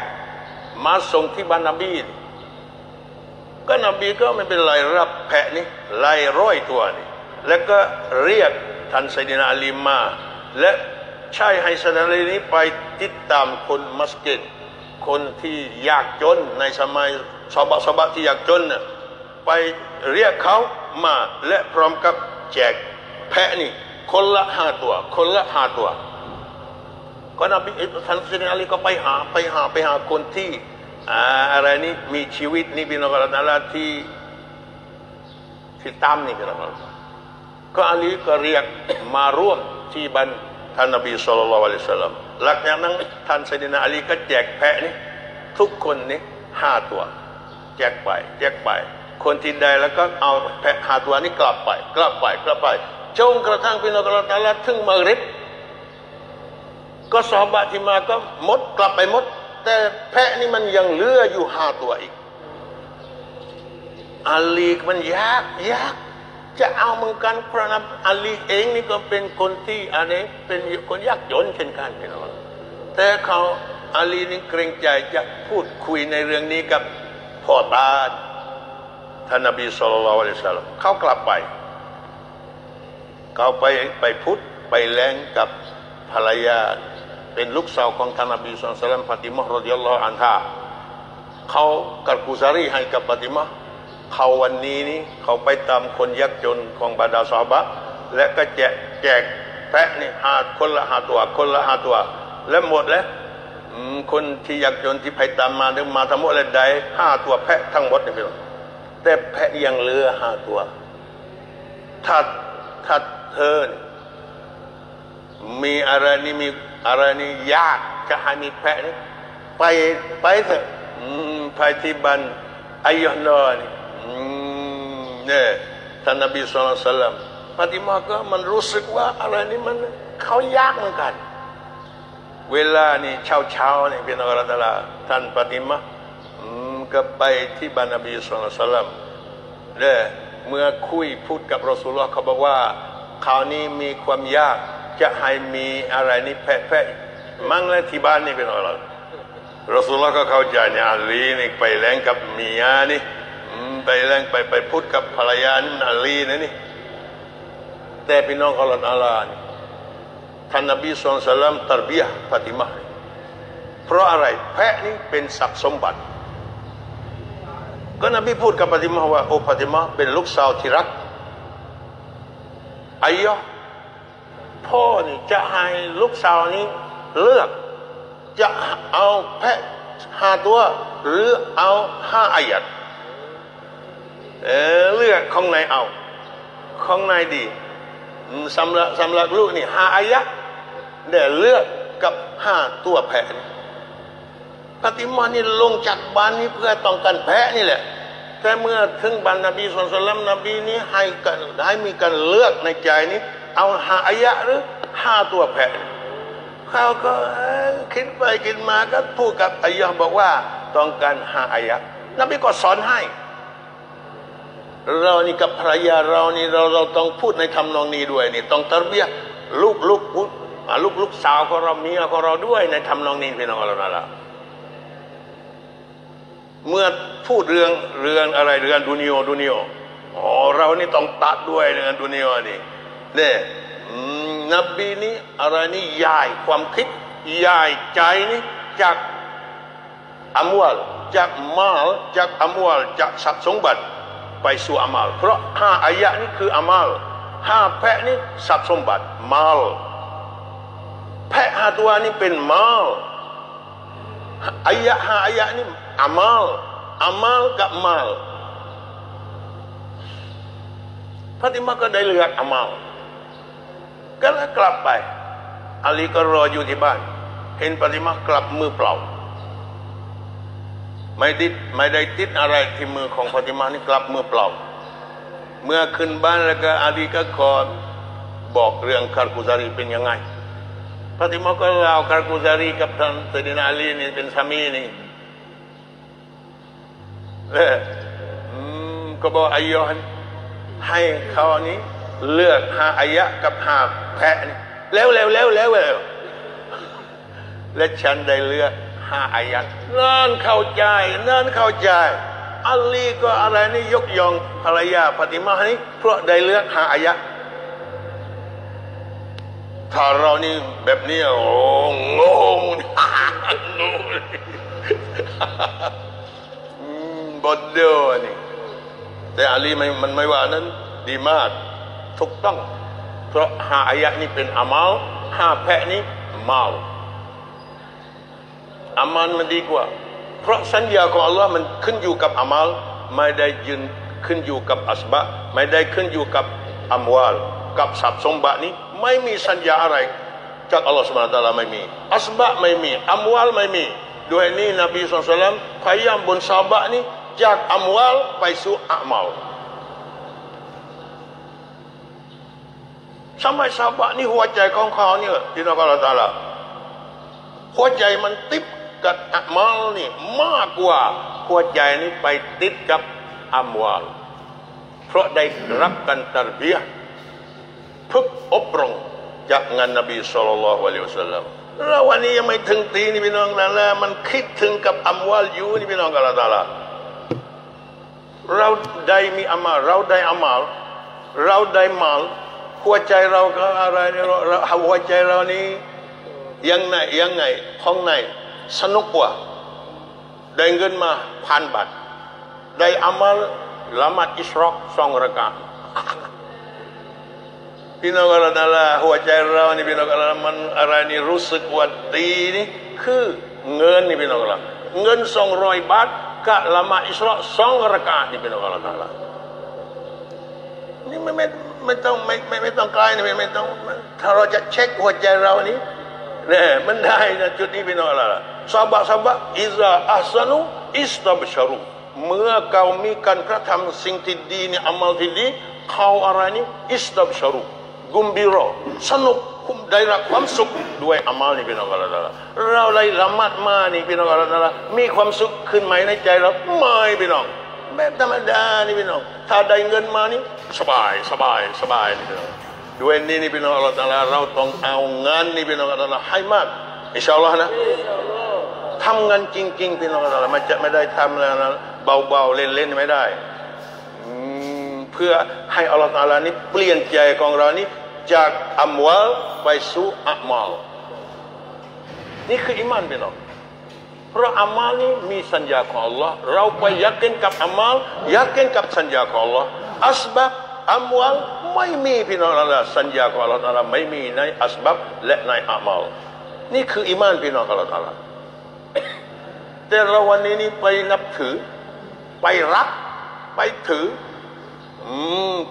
มาส่งที่บ้านนบีก็นบีก็ไม่เป็นไรรับแพะนี้ลายร้อยตัวนี้แล้วก็เรียกท่านไซดินาอาลีมา และใช่ให้สนาลีนี้ไปติดตามคนมัสยิดคนที่ยากจนในสมัยสบะสบะที่ยากจนน่ะไปเรียกเขา มาและพร้อมกับแจกแพะนี่ คนละห้าตัว คนละห้าตัว ก็นบีท่านสินอาลีก็ไปหาไปหาไปหาคนที่อะไรนี่มีชีวิตนี่เป็นอะไรนั่นละที่ที่ตามนี่เป็นอะไรก็อาลีก็เรียกมาร่วมที่บันท่านนบีสุลต่านละลิสลามหลังจากนั้นท่านไซดินอาลีก็แจกแพะนี่ทุกคนนี่ห้าตัว แจกไป แจกไป คนที่ได้แล้วก็เอาแพะหาตัวนี้กลับไป กลับไปกลับไปจนกระทั่งพี่น้องกระตาลถึงมาริบก็สอบะที่มาก็มดกลับไปมด แต่แพะนี่มันยังเหลืออยู่ห้าตัวอีกอาลีมันยากยากจะเอาเหมือนกันพระนับอาลีเองนี่ก็เป็นคนที่อะไรเป็นคนยากจนเช่นกันพี่น้องแต่เขาอาลีนี่เกรงใจจะพูดคุยในเรื่องนี้กับพ่อตา ท่านนบีสุลต่านละสัลเขากลับไป เขาไปไปพุทธไปแรงกับภรรยาเป็นลูกสาวของท่านนบีสุลต่านฟาติมะรดิยัลลอฮุอันฮาเขากัดกุซารีให้กับฟาติมะเขาวันนี้นี่เขาไปตามคนยากจนของบรรดาสาบะ และก็แจกแจกแพะนี่หาคนละหาตัวคนละหาตัว และหมดแล้วคนที่ยากจนที่ไปตามมาเดิมาทั้งหมดเลยได้ห้าตัวแพะทั้งหมดนี่พี่น้อง แต่แพะยังเหลือห้าตัว ถ้าถ้าเธอ มีอะไรนี่มีอะไรนี่ยากจะให้มีแพะนี่ไปไปเถอะไปที่บันอายอนอนเนี่ยท่านนบีสุลต่านปฏิมาก็มันรู้สึกว่าอะไรนี่มันเขายากเหมือนกัน เวลานี่เช้าเช้านี่เป็นอะไรต่ละท่านปฏิมา ก็ไปที่บานนบีสุลต่านเนี่ยเมื่อคุยพูดกับรอสุลลอฮ์เขาบอกว่าคราวนี้มีความยากจะให้มีอะไรนี่แพะแพะมั่งและที่บ้านนี่เป็นอะไรรอสุลลอฮ์ก็เข้าใจเนี่ยอาลีนี่ไปแรงกับเมียนี่ไปแรงไปไปพูดกับภรรยานี่อาลีนะนี่แต่พี่น้องอัลลอฮ์อัลลอฮ์ท่านนบีสุลต่านตรบียฟาติมาเพราะอะไรแพะนี่เป็นทรัพย์สมบัติ ก็นบีพูดกับฟาติมาว่าโอ้ฟาติมาเป็นลูกสาวที่รักอายะพ่อนี่จะให้ลูกสาวนี้เลือก จะเอาแพะห้าตัวหรือเอาห้าอายัดเเลือกของไหนเอาของไหนดีสำหรับสำหรับลูกนี่ห้าอายะเดี๋ยวเลือกกับห้าตัวแพะ ปฏิมานี่ลงจากบ้านนี้เพื่อต้องการแพะนี่แหละ แต่เมื่อถึงบ้านนบีสุลต่านนบีนี้ให้กันให้มีการเลือกในใจนี้ เอาหาอายะหรือห้าตัวแพะเขาก็คิดไปคิดมาก็พูดกับอายะบอกว่าต้องการหาอายะนบีก็สอนให้ เรานี่กับภรรยาเรานี่เราเราต้องพูดในทำนองนี้ด้วยนี่ต้องตรเบียลูกลูกลูกลูกสาวของเราเมียของเราด้วยในทำนองนี้พี่น้องเราละ เมื่อพูดเรื่องเรื่องอะไรเรื่องดุนิโอดุนิโออ๋อเรานี่ต้องตัดด้วยเรื่องดุนิโอนี่เนี่ยนบีนี้อะไรนี่ย้ายความคิดย้ายใจนี่จากอมวลจากมาลจากอมวลจากทรัพย์สมบัติไปสู่อามัลเพราะห้าอายะนี้คืออามัลห้าแพะนี้ทรัพย์สมบัติมาลแพะห้าตัวนี้เป็นมาลอายะห้าอายะนี้ อามัลอามัลกับมาลพระติมาก็ได้เลือกอามัลก็แล้วกลับไปอาลีก็รออยู่ที่บ้าน เห็นฟาติมากลับมือเปล่า ไม่ติดไม่ได้ติดอะไรที่มือของฟาติมานี่กลับมือเปล่า เมื่อขึ้นบ้านแล้วก็อาลีก็ขอบอกเรื่องคาร์กุซารีเป็นยังไงฟาติมาก็เล่าคาร์กุซารีกับท่านไซยิดินาอาลีนี่เป็นสามีนี่ ก็บอกอายอนให้เขานี้ เลือกหาอายะกับหาแพะนี่แล้วแล้วแล้วแล้วแล้วและฉันได้เลือกหาอายะนั่นเข้าใจนั่นเข้าใจอัลลีก็อะไรนี่ยกย่องภรรยาปฏิมานี้เพราะได้เลือกหาอายะถ้าเรานี่แบบนี้โอ้งงบ ดเดียวนี่แต่อาลีมันมันไม่ว่านั้นดีมากถูกต้อง เพราะห้าอายะนี้เป็นอามัลห้าแพะนี้มาลอามัลมันดีกว่า เพราะสัญญาของอัลลอฮ์มันขึ้นอยู่กับอามัลไม่ได้ยืนขึ้นอยู่กับอัสบะไม่ได้ขึ้นอยู่กับอัมวาลกับทรัพย์สมบัตินี้ไม่มีสัญญาอะไรจากอัลลอฮ์สุบฮานะตะลาไม่มีอัสบะไม่มีอัมวาลไม่มีด้วยนี้นบีสุลต่านพยายามบนซาบะนี้ จากอัมวาลไปสู่อามัลทำไมซาบะนี่หัวใจของเขาเนี่ยที่นักอัลตาละหัวใจมันติดกับอัมลนี่มากกว่าหัวใจนี้ไปติดกับอัมวาลเพราะได้รับการตรบียฝึกอบรมจากงานนบีสุลต่านละฮ์วะลัยฮิสลามเราวันนี้ยังไม่ถึงตีนี่พี่น้องนั่นแหละมันคิดถึงกับอัมวาลอยู่นี่พี่น้องกัละตาละ เราได้มีอามาเราได้อามาเราได้มาลหัวใจเราก็อะไรเราหัวใจเรานี้ยังไงยังไงห้องไหนสนุกกว่า ได้เงินมาพันบาทได้อามัลละมัดอิสรอกสองระกาพี่น้องอะไรนั่นละหัวใจเรานี่พี่น้องอะไรมันอะไรนี่รู้สึกว่าดีนี่คือเงินนี่พี่น้องอะไรเงินสองร้อยบาท กับละมัดอิสรอกสองระกานี่พี่น้องอะไรนั่นละนี่ไม่ไม่ไม่ต้องไม่ไม่ไม่ต้องไกลนะไม่ไม่ต้องถ้าเราจะเช็คหัวใจเรานี้เนี่ยมันได้นะจุดนี้เป็นอะไรล่ะสับะสับะอิซาอัสนุอิสตับชารุเมื่อเขามีการกระทำสิ่งที่ดีนี่อามัลที่ดีเขาอะไรนี่อิสตับชารุกุมบิโรสนุก คุมได้รับความสุขด้วยอามัลนี่เป็นอะไรล่ะเราได้ละมัดมานี่เป็นอะไรล่ะมีความสุขขึ้นไหมในใจเราไม่เป็นน้องแบบธรรมดานี่พี่น้องถ้าได้เงินมานี่สบายสบายสบายนี่พี่น้องด้วยนี่นี่พี่น้องอัลลอฮฺตาลาเราต้องเอางานนี่พี่น้องอัลลอฮฺให้มากอินชาอัลลอฮ์นะทำงานจริง ๆ พี่น้องอัลลอฮฺมันจะไม่ได้ทำแล้วนะเบาๆเล่นๆไม่ได้เพื่อให้อัลลอฮฺตาลานี้เปลี่ยนใจของเรานี้ จากอัมวลไปสู่อัมลนี่คืออิมานพี่น้องเพราะอามัลนี้มีสัญญาของ Allah เราไปยักกินกับอามัลยักกินกับสัญญาของ Allah อัสบับอัมวัลไม่มีพี่น้องละสัญญาของ Allah ตาลาไม่มีในอัสบับและในอามัลนี่คืออิมานพี่น้องของ Allah ตาลาแต่เราวันนี้นี่ไปนับถือ ไปรักไปถือ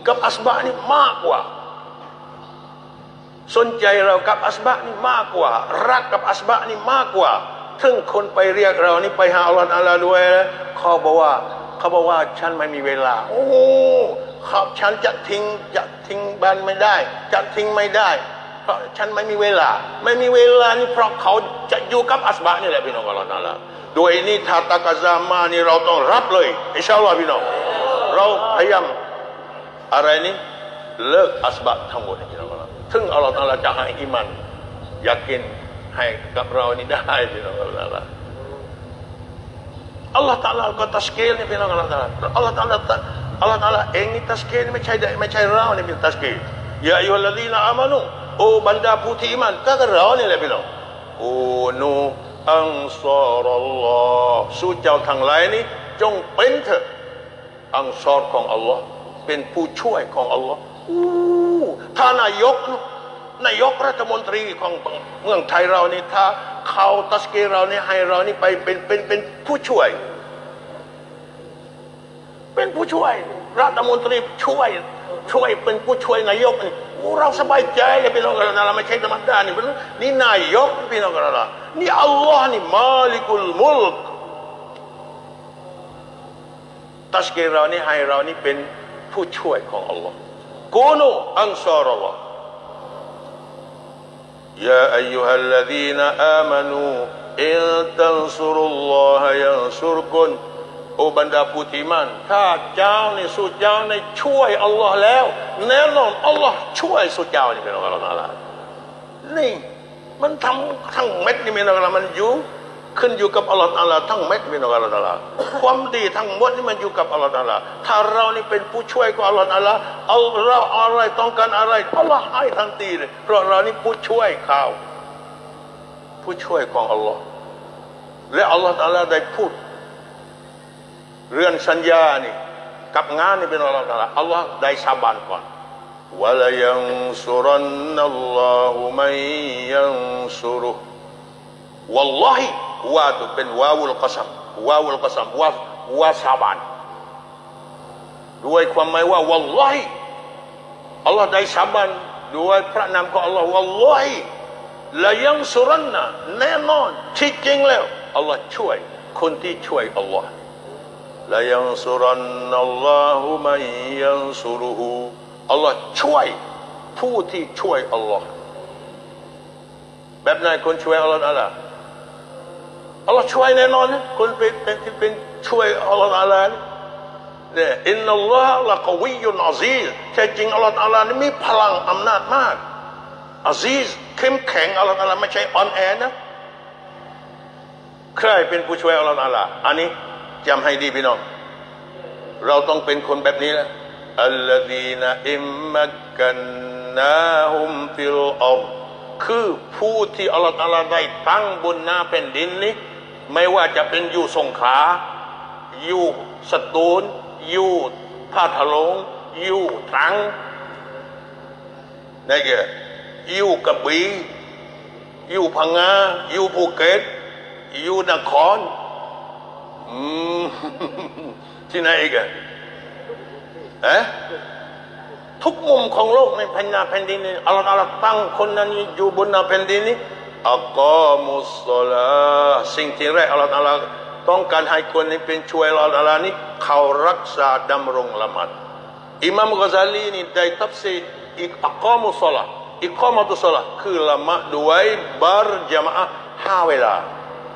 กับอัสบับนี่มากกว่า สนใจเรากับอัสบะนี่มากกว่า รักกับอัสบะนี่มากกว่าถึงคนไปเรียกเรานี่ไปหาอัลลอฮฺอัลลอฮฺด้วยเขาบอกว่าเขาบอกว่าฉันไม่มีเวลา โอ้ครับฉันจะทิ้งจะทิ้งบ้านไม่ได้ จะทิ้งไม่ได้ เพราะฉันไม่มีเวลา ไม่มีเวลานี่เพราะเขาจะอยู่กับอัสบะนี่แหละพี่น้องอัลลอฮฺอัลลอฮฺด้วยนี่ทาตากาซามานี่เราต้องรับเลยอิชาอัลลอฮฺพี่น้องเราพยายามอะไรนี่เลิกอัสบะทั้งหมดพี่น้องอัลลอฮฺ ถึงอัลลอฮฺอัลลอฮฺจะให้อิมันอยากกินให้กับเรานี่ได้พี่น้องอัลลอฮฺ Allah Taala ก็ตัสกีนี่พี่น้อง Allah Taala Allah Taala Allah Taala เองนี่ตัสกีไม่ใช่ไม่ใช่เรานี่เป็นตัสกียาอัยฮัลลดีนอามานุโอ้บรรดาผู้ที่อิมันก็เรานี่แหละพี่น้องโอ้นูอังซอรัลลอฮ์สู้เจ้าทั้งหลายนี้จงเป็นเถอะอังซอรของ Allah เป็นผู้ช่วยของ Allah อู้ ถ้านายกนายกรัฐมนตรีของเมืองไทยเรานี่ถ้าเขาตัสกีเรานี่ให้เรานี่ไปเป็นเป็นเป็นผู้ช่วย เป็นผู้ช่วย รัฐมนตรีช่วย ช่วยเป็นผู้ช่วยนายกนี่เราสบายใจเลยพี่น้องกันเราไม่ใช่ธรรมดานี่นี่นายกพี่น้องกันเรานี่อัลลอฮ์นี่มาลิกุลมุลกตัสกีเรานี่ให้เรานี่เป็นผู้ช่วยของอัลลอฮ์ kunu ansarallah. Ya ayyuhalladzina amanu in tansurullah yansurkun oh bandar putiman ta jauh ni su ni cuai Allah lew nenon Allah cuai su jauh ni bin Allah ni มันทำทั้งเม็ดนี่มีนอะไรมันอยู่ ขึ้นอยู่กับอัลลอฮฺอัลลอฮ์ทั้งเม็ดมีนอัลลอฮฺอัลลอฮ์ความดีทั้งหมดนี่มันอยู่กับอัลลอฮฺอัลลอฮ์ถ้าเรานี่เป็นผู้ช่วยของอัลลอฮฺอัลลอฮ์เอาเราอะไรต้องการอะไรอัลลอฮ์ให้ทันทีเลยเพราะเรานี่ผู้ช่วยเขาผู้ช่วยของอัลลอฮ์และอัลลอฮฺอัลลอฮ์ได้พูดเรื่องสัญญานี่กับงานนี่เป็นอัลลอฮฺอัลลอฮ์อัลลอฮ์ได้สาบานก่อน ولينصرن الله من ينصره والله วาตุเป็นวาวุลกสัมวาวุลกสัมวาวาสาบานด้วยความหมายว่าวัลลอฮิอัลลอฮ์ได้สาบานด้วยพระนามของอัลลอฮ์วัลลอฮิและยังสุรันนะแน่นอนที่จริงแล้วอัลลอฮ์ช่วย คนที่ช่วยอัลลอฮ์และยังสุรันนัลลอฮุมัยยังสุรุหูอัลลอฮ์ช่วย ผู้ที่ช่วยอัลลอฮ์แบบไหนคนช่วยอัลลอฮ์อะไร อัลลอฮ์ช่วยแน่นอนคนเป็นเป็นที่เป็นช่วยอัลลอฮ์อะไรเนี่ยإن الله لقوي عزيزแท้จริงอัลลอฮ์อัลลอฮ์นี่มีพลังอำนาจมากعزيز เข้มแข็งอัลลอฮ์อัลลอฮ์ไม่ใช่อ่อนแอนะใครเป็นผู้ช่วยอัลลอฮ์อัลลอฮ์อันนี้จำให้ดีพี่น้องเราต้องเป็นคนแบบนี้แหละالذين إن مكناهم في الأرضคือผู้ที่อัลลอฮฺได้ตั้งบนหน้าแผ่นดินนี้ ไม่ว่าจะเป็นอยู่สงขาอยู่สตูลอยู่ท่าทะลงอยู่ตรังนี่แกอยู่กระบี่อยู่พังงาอยู่ภูเก็ตอยู่นครที่ไหนอีกอะเอ๊ะทุกมุมของโลกในแผ่นนาแผ่นดินนี้อัลลอฮฺตั้งคนนั้นอยู่บนแผ่นดินนี้ อักอมุสลาสิ่งที่แรกอัลลอฮฺต้องการให้คนนี้เป็นช่วยอัลลอฮฺนี้เขารักษาดำรงละมัดอิมามกะซาลีนี่ได้ตับซีอีกอักอมุสลาอีกข้อมาตุสลาคือละมัดด้วยบารจามะห้าเวลา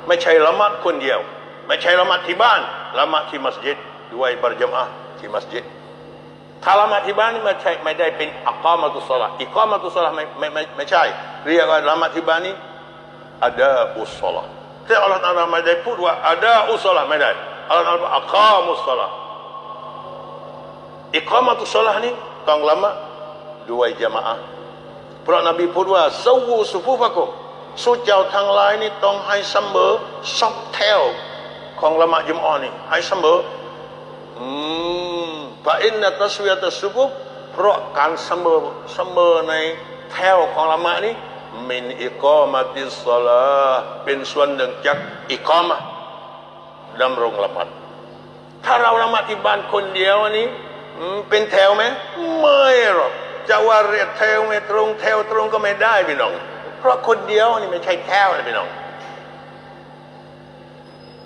ไม่ใช่ละมัดคนเดียว ไม่ใช่ละมัดที่บ้านละมัดที่มัสยิดด้วยบารจามะที่มัสยิดถ้าละหมาดที่บ้านนี่ไม่ใช่ไม่ได้เป็นอักามาตุสลาอิกามาตุสลาไม่ไม่ไม่ไม่ใช่ เรียกว่าละหมาดที่บ้านนี่ อาดาอุสลาแต่อัลลอฮฺตาลาไม่ได้พูดว่าอาดาอุสลาไม่ได้อัลลอฮฺตาลาอักามุสลาอิกามาตุสลานี่ต้องละหมาดด้วยจมาอะเพราะนบีพูดว่าสูสุฟุฟะกุมสุเจ้าทั้งหลายนี่ต้องให้เสมอซอกแถวของละหมาดจุมอานี่ให้เสมออืมฟาอินนัตสวียตสุฟุฟเพราะการเสมอเสมอในแถวของละหมาดนี้ มินอิกอมาติสลาเป็นส่วนหนึ่งจากอิกอมาดำรงละหมาดถ้าเราละหมาดที่บ้านคนเดียวอันนี้เป็นแถวไหมไม่หรอกจะว่าเรียกแถวไม่ตรงแถวตรงก็ไม่ได้พี่น้อง เพราะคนเดียวนี่ไม่ใช่แถวนะพี่น้อง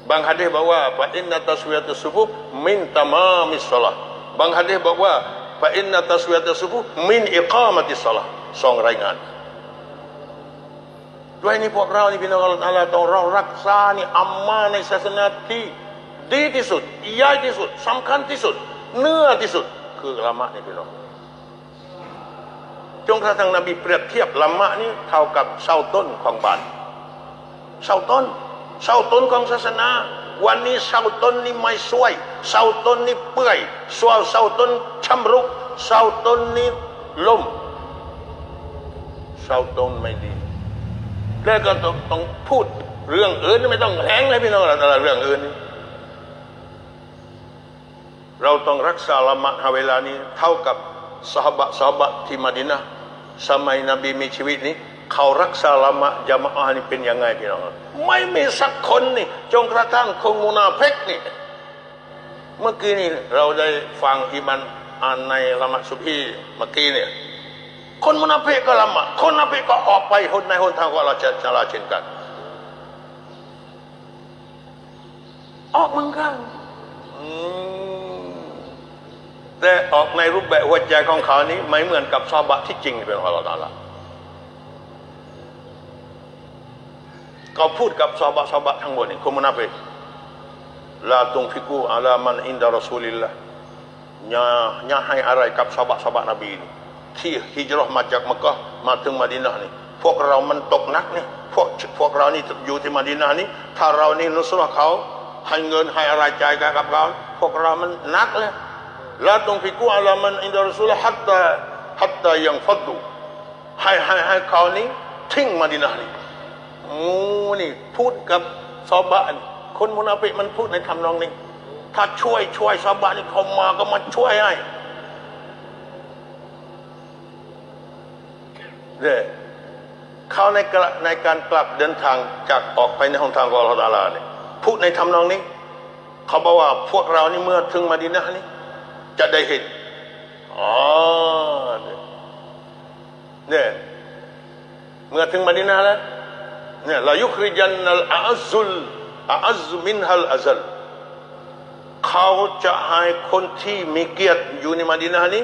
บางฮะดีบอกว่าฟาอินนัตสวียตสุฟุมินตามามิสลาบางฮะดีบอกว่าฟาอินนัตสวียตสุฟุมินอิกามติสลาสองรายงาน ด้วยนี่พวกเรานี่พี่น้องอัลลอฮฺต้องเรารักษานี่อัมมาในศาสนาที่ดีที่สุดใหญ่ที่สุดสำคัญที่สุดเนื้อที่สุด คือละมะนี่พี่น้องจงกระทั่งนบีเปรียบเทียบละมะนี้เท่ากับเสาต้นของบ้านเสาต้นเสาต้นของศาสนา วันนี้เสาต้นนี้ไม่สวยเสาต้นนี้เปื่อยส่วนเสาต้นชำรุกเสาต้นนี้ล่มเสาต้นไม่ดี แล้วก็ต้องต้องพูดเรื่องอื่นไม่ต้องแหงเลยพี่น้องเรเรื่องอื่น เราต้องรักษาละหมาเวลานี้ เท่ากับสหบะสหบะที่มาดินะสมัยนบีมีชีวิตนี้ เขารักษาละมาดจามอานี่เป็นยังไงพี่น้องไม่มีสักคนนี่จงกระทั่งคงมุนาเฟกนี่ เมื่อกี้นี่เราได้ฟังอิมันอ่านในละมาดสุบีเมื่อกี้เนี่ย คนมุนาเฟกก็ละหมาดคนนาเฟกก็ออกไปคนในคนทางก็เราจะจะลาเช่นกัน ออกเหมือนกันแต่ออกในรูปแบบหัวใจของเขานี้ ไม่เหมือนกับซาบะที่จริงเป็นขอัลลอฮฺตาลาเขาพูดกับซาบะซาบะทั้งหมดนี่คุมุนาฟิกลาตุงฟิกูอัลามันอินดารอซูลิลละอย่าอย่าให้อะไรกับซาบะซาบะนบีนี้ ที่ฮิจรัชมาจากมักกะมาถึงมาดินานี่พวกเรามันตกนักเนี่ยพวกพวกเรานี่อยู่ที่มาดินานี่ถ้าเรานี่นุสระเขาให้เงินให้อะไรใจกับเขาพวกเรามันนักเลยลาต้องพิกูอัลามันอินดารสุลฮัตตาฮัตตายังฟัดดูให้ให้ให้เขานี้ทิ้งมาดินานี่โอ้นี่พูดกับซอบะนคนมุนาฟิมันพูดในทำนองนี้ ถ้าช่วยช่วยซอบะนี่เขามาก็มาช่วยให้ เนี่ยเขาในในการกลับเดินทางจากออกไปในห้องทางของอัลลอฮฺเนี่ยพูดในทำนองนี้ เขาบอกว่าพวกเรานี่เมื่อถึงมาดินานี่จะได้เห็นอ๋อเนี่ยเมื่อถึงมาดินาแล้วเนี่ยเรายุคริจันนัลอาซุลอาซมินฮัลอาซัลเขาจะให้คนที่มีเกียรติอยู่ในมาดินานี้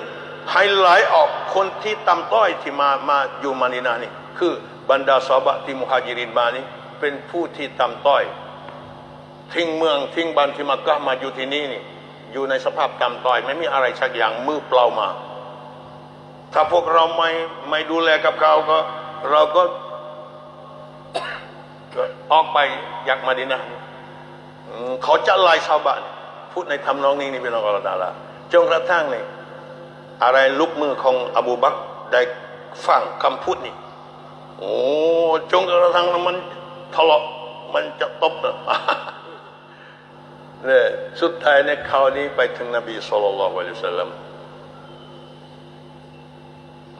ให้ไหลออกคนที่ต่ำต้อยที่มามาอยู่มาดินานี้คือบรรดาสาวบะที่มุฮัจิรินมานี้เป็นผู้ที่ต่ำต้อย ทิ้งเมืองทิ้งบ้านที่มักกะมาอยู่ที่นี่นี่ อยู่ในสภาพต่ำต้อย ไม่มีอะไรสักอย่างมือเปล่ามา ถ้าพวกเราไม่ไม่ดูแลกับเขาก็ เราก็ออกไปอยากมาดีนะเขาจะไล่ชาวบ้านพูดในทำนองนี้นี่เป็นอัลลอฮฺตาลาจนกระทั่งนี่ อะไรลุกมือของอบูบักได้ฟังคำพูดนี่โอ้จนกระทั่งมันทะเลาะมันจะตบนะเนี่ยสุดท้ายในข่าวนี้ไปถึงนบีสุลต่านละวะลัยสัลลัม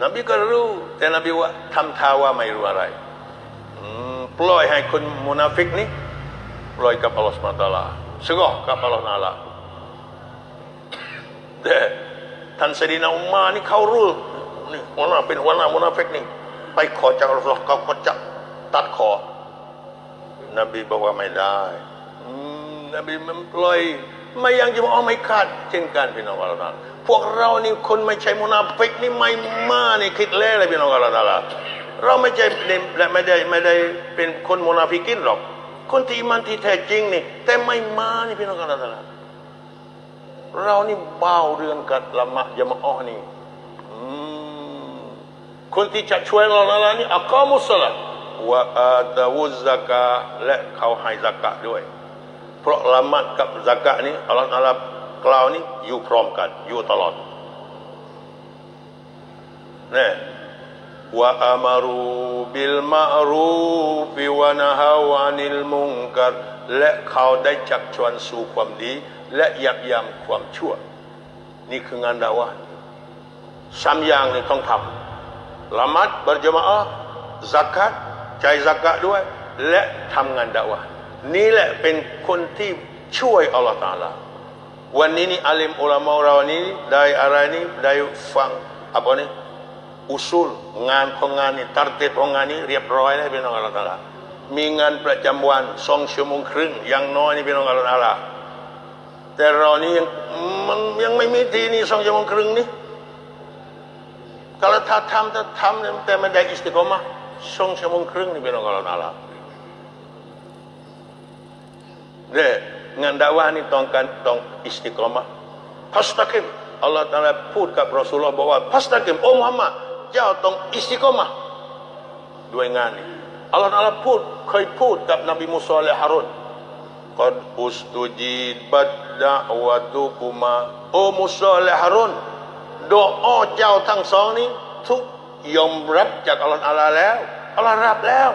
นบีก็รู้ แต่นบีว่าทำท่าว่าไม่รู้อะไรปล่อยให้คนมุนาฟิกนี้ปล่อยกับอัลลอฮฺสุบานตะลาสกอกับอัลลอฮฺนาลาแต่ ท่านเสดีนาอุมานี่เขารู้นี่หัวหน้าเป็นหัวหน้ามุนาฟิกนี่ไปขอจากอัลลอฮฺเขาก็จะตัดคอนบีบอกว่าไม่ได้นบีมันปล่อยไม่ยังจะมาเอาไม่ขาดเช่นกันพี่น้องอัลลอฮฺพวกเรานี่คนไม่ใช่มุนาฟิกนี่ไม่มานี่คิดแล้วเลยพี่น้องอัลลอฮฺเราไม่ใช่และไม่ได้ไม่ได้เป็นคนมุนาฟิกินหรอก คนที่มันที่แท้จริงนี่ แต่ไม่มานี่พี่น้องกันละ เรานี่เบาเรื่องกัดละหมาดยามอ้อนี่คนที่จะช่วยเราแล้วนี่อักามุสละวะอาตาวุซากะและเขาให้ซักะด้วย เพราะละหมาดกับซักะนี้อัลลอฮฺอัลลอฮฺกล่าวนี้อยู่พร้อมกันอยู่ตลอดนี่ยวะอามารูบิลมารูฟิวะนะฮาวานิลมุงกัรและเขาได้จักชวนสู่ความดี และยับยั้งความชั่ว นี่คืองานดาวะสามอย่างนี่ต้องทำละมาดบรจมาอะซัก a t ใจซัก a t ด้วย และทำงานดาวะนี่แหละเป็นคนที่ช่วยอัลลอฮฺตาลาวันนี้นี่อาลิมอุลามะเรานี้ได้อะไรนี้ได้ฟัง apa ni usul งานของงานนี่ตัดเตของงานนี้เรียบร้อยแล้วพี่น้องอัลลอฮฺตาลามีงานประจำวันสองชั่วโมงครึ่งอย่างน้อยนี่พี่น้องอัลลอฮฺตาลา แต่เรานี่ยังมันยังไม่มีทีนี่สองชั่วโมงครึ่งนี่ kalau ถ้าทำถ้าทำแต่ไม่ได้อิสติกรมะสองชั่วโมงครึ่งนี่พี่น้องอัลลอฮฺตาลาเด้งานดาวานี่ต้องการต้องอิสติกรมะفاستقمอัลลอฮฺตาลาพูดกับรอสูลลอฮ์บอกว่าพัสตักิมโอ้มุฮัมมัดเจ้าต้องอิสติกอมะด้วยงานนี้อัลลอฮฺตาลาพูดเคยพูดกับนบีมุสาและฮารุน قد استجيبت دعوتكما โอ้มุสาและฮารุนดุอาเจ้าทั้งสองนี้ ทุกยอมรับจากอัลลอฮฺตาลาแล้วอัลลอฮฺรับแล้ว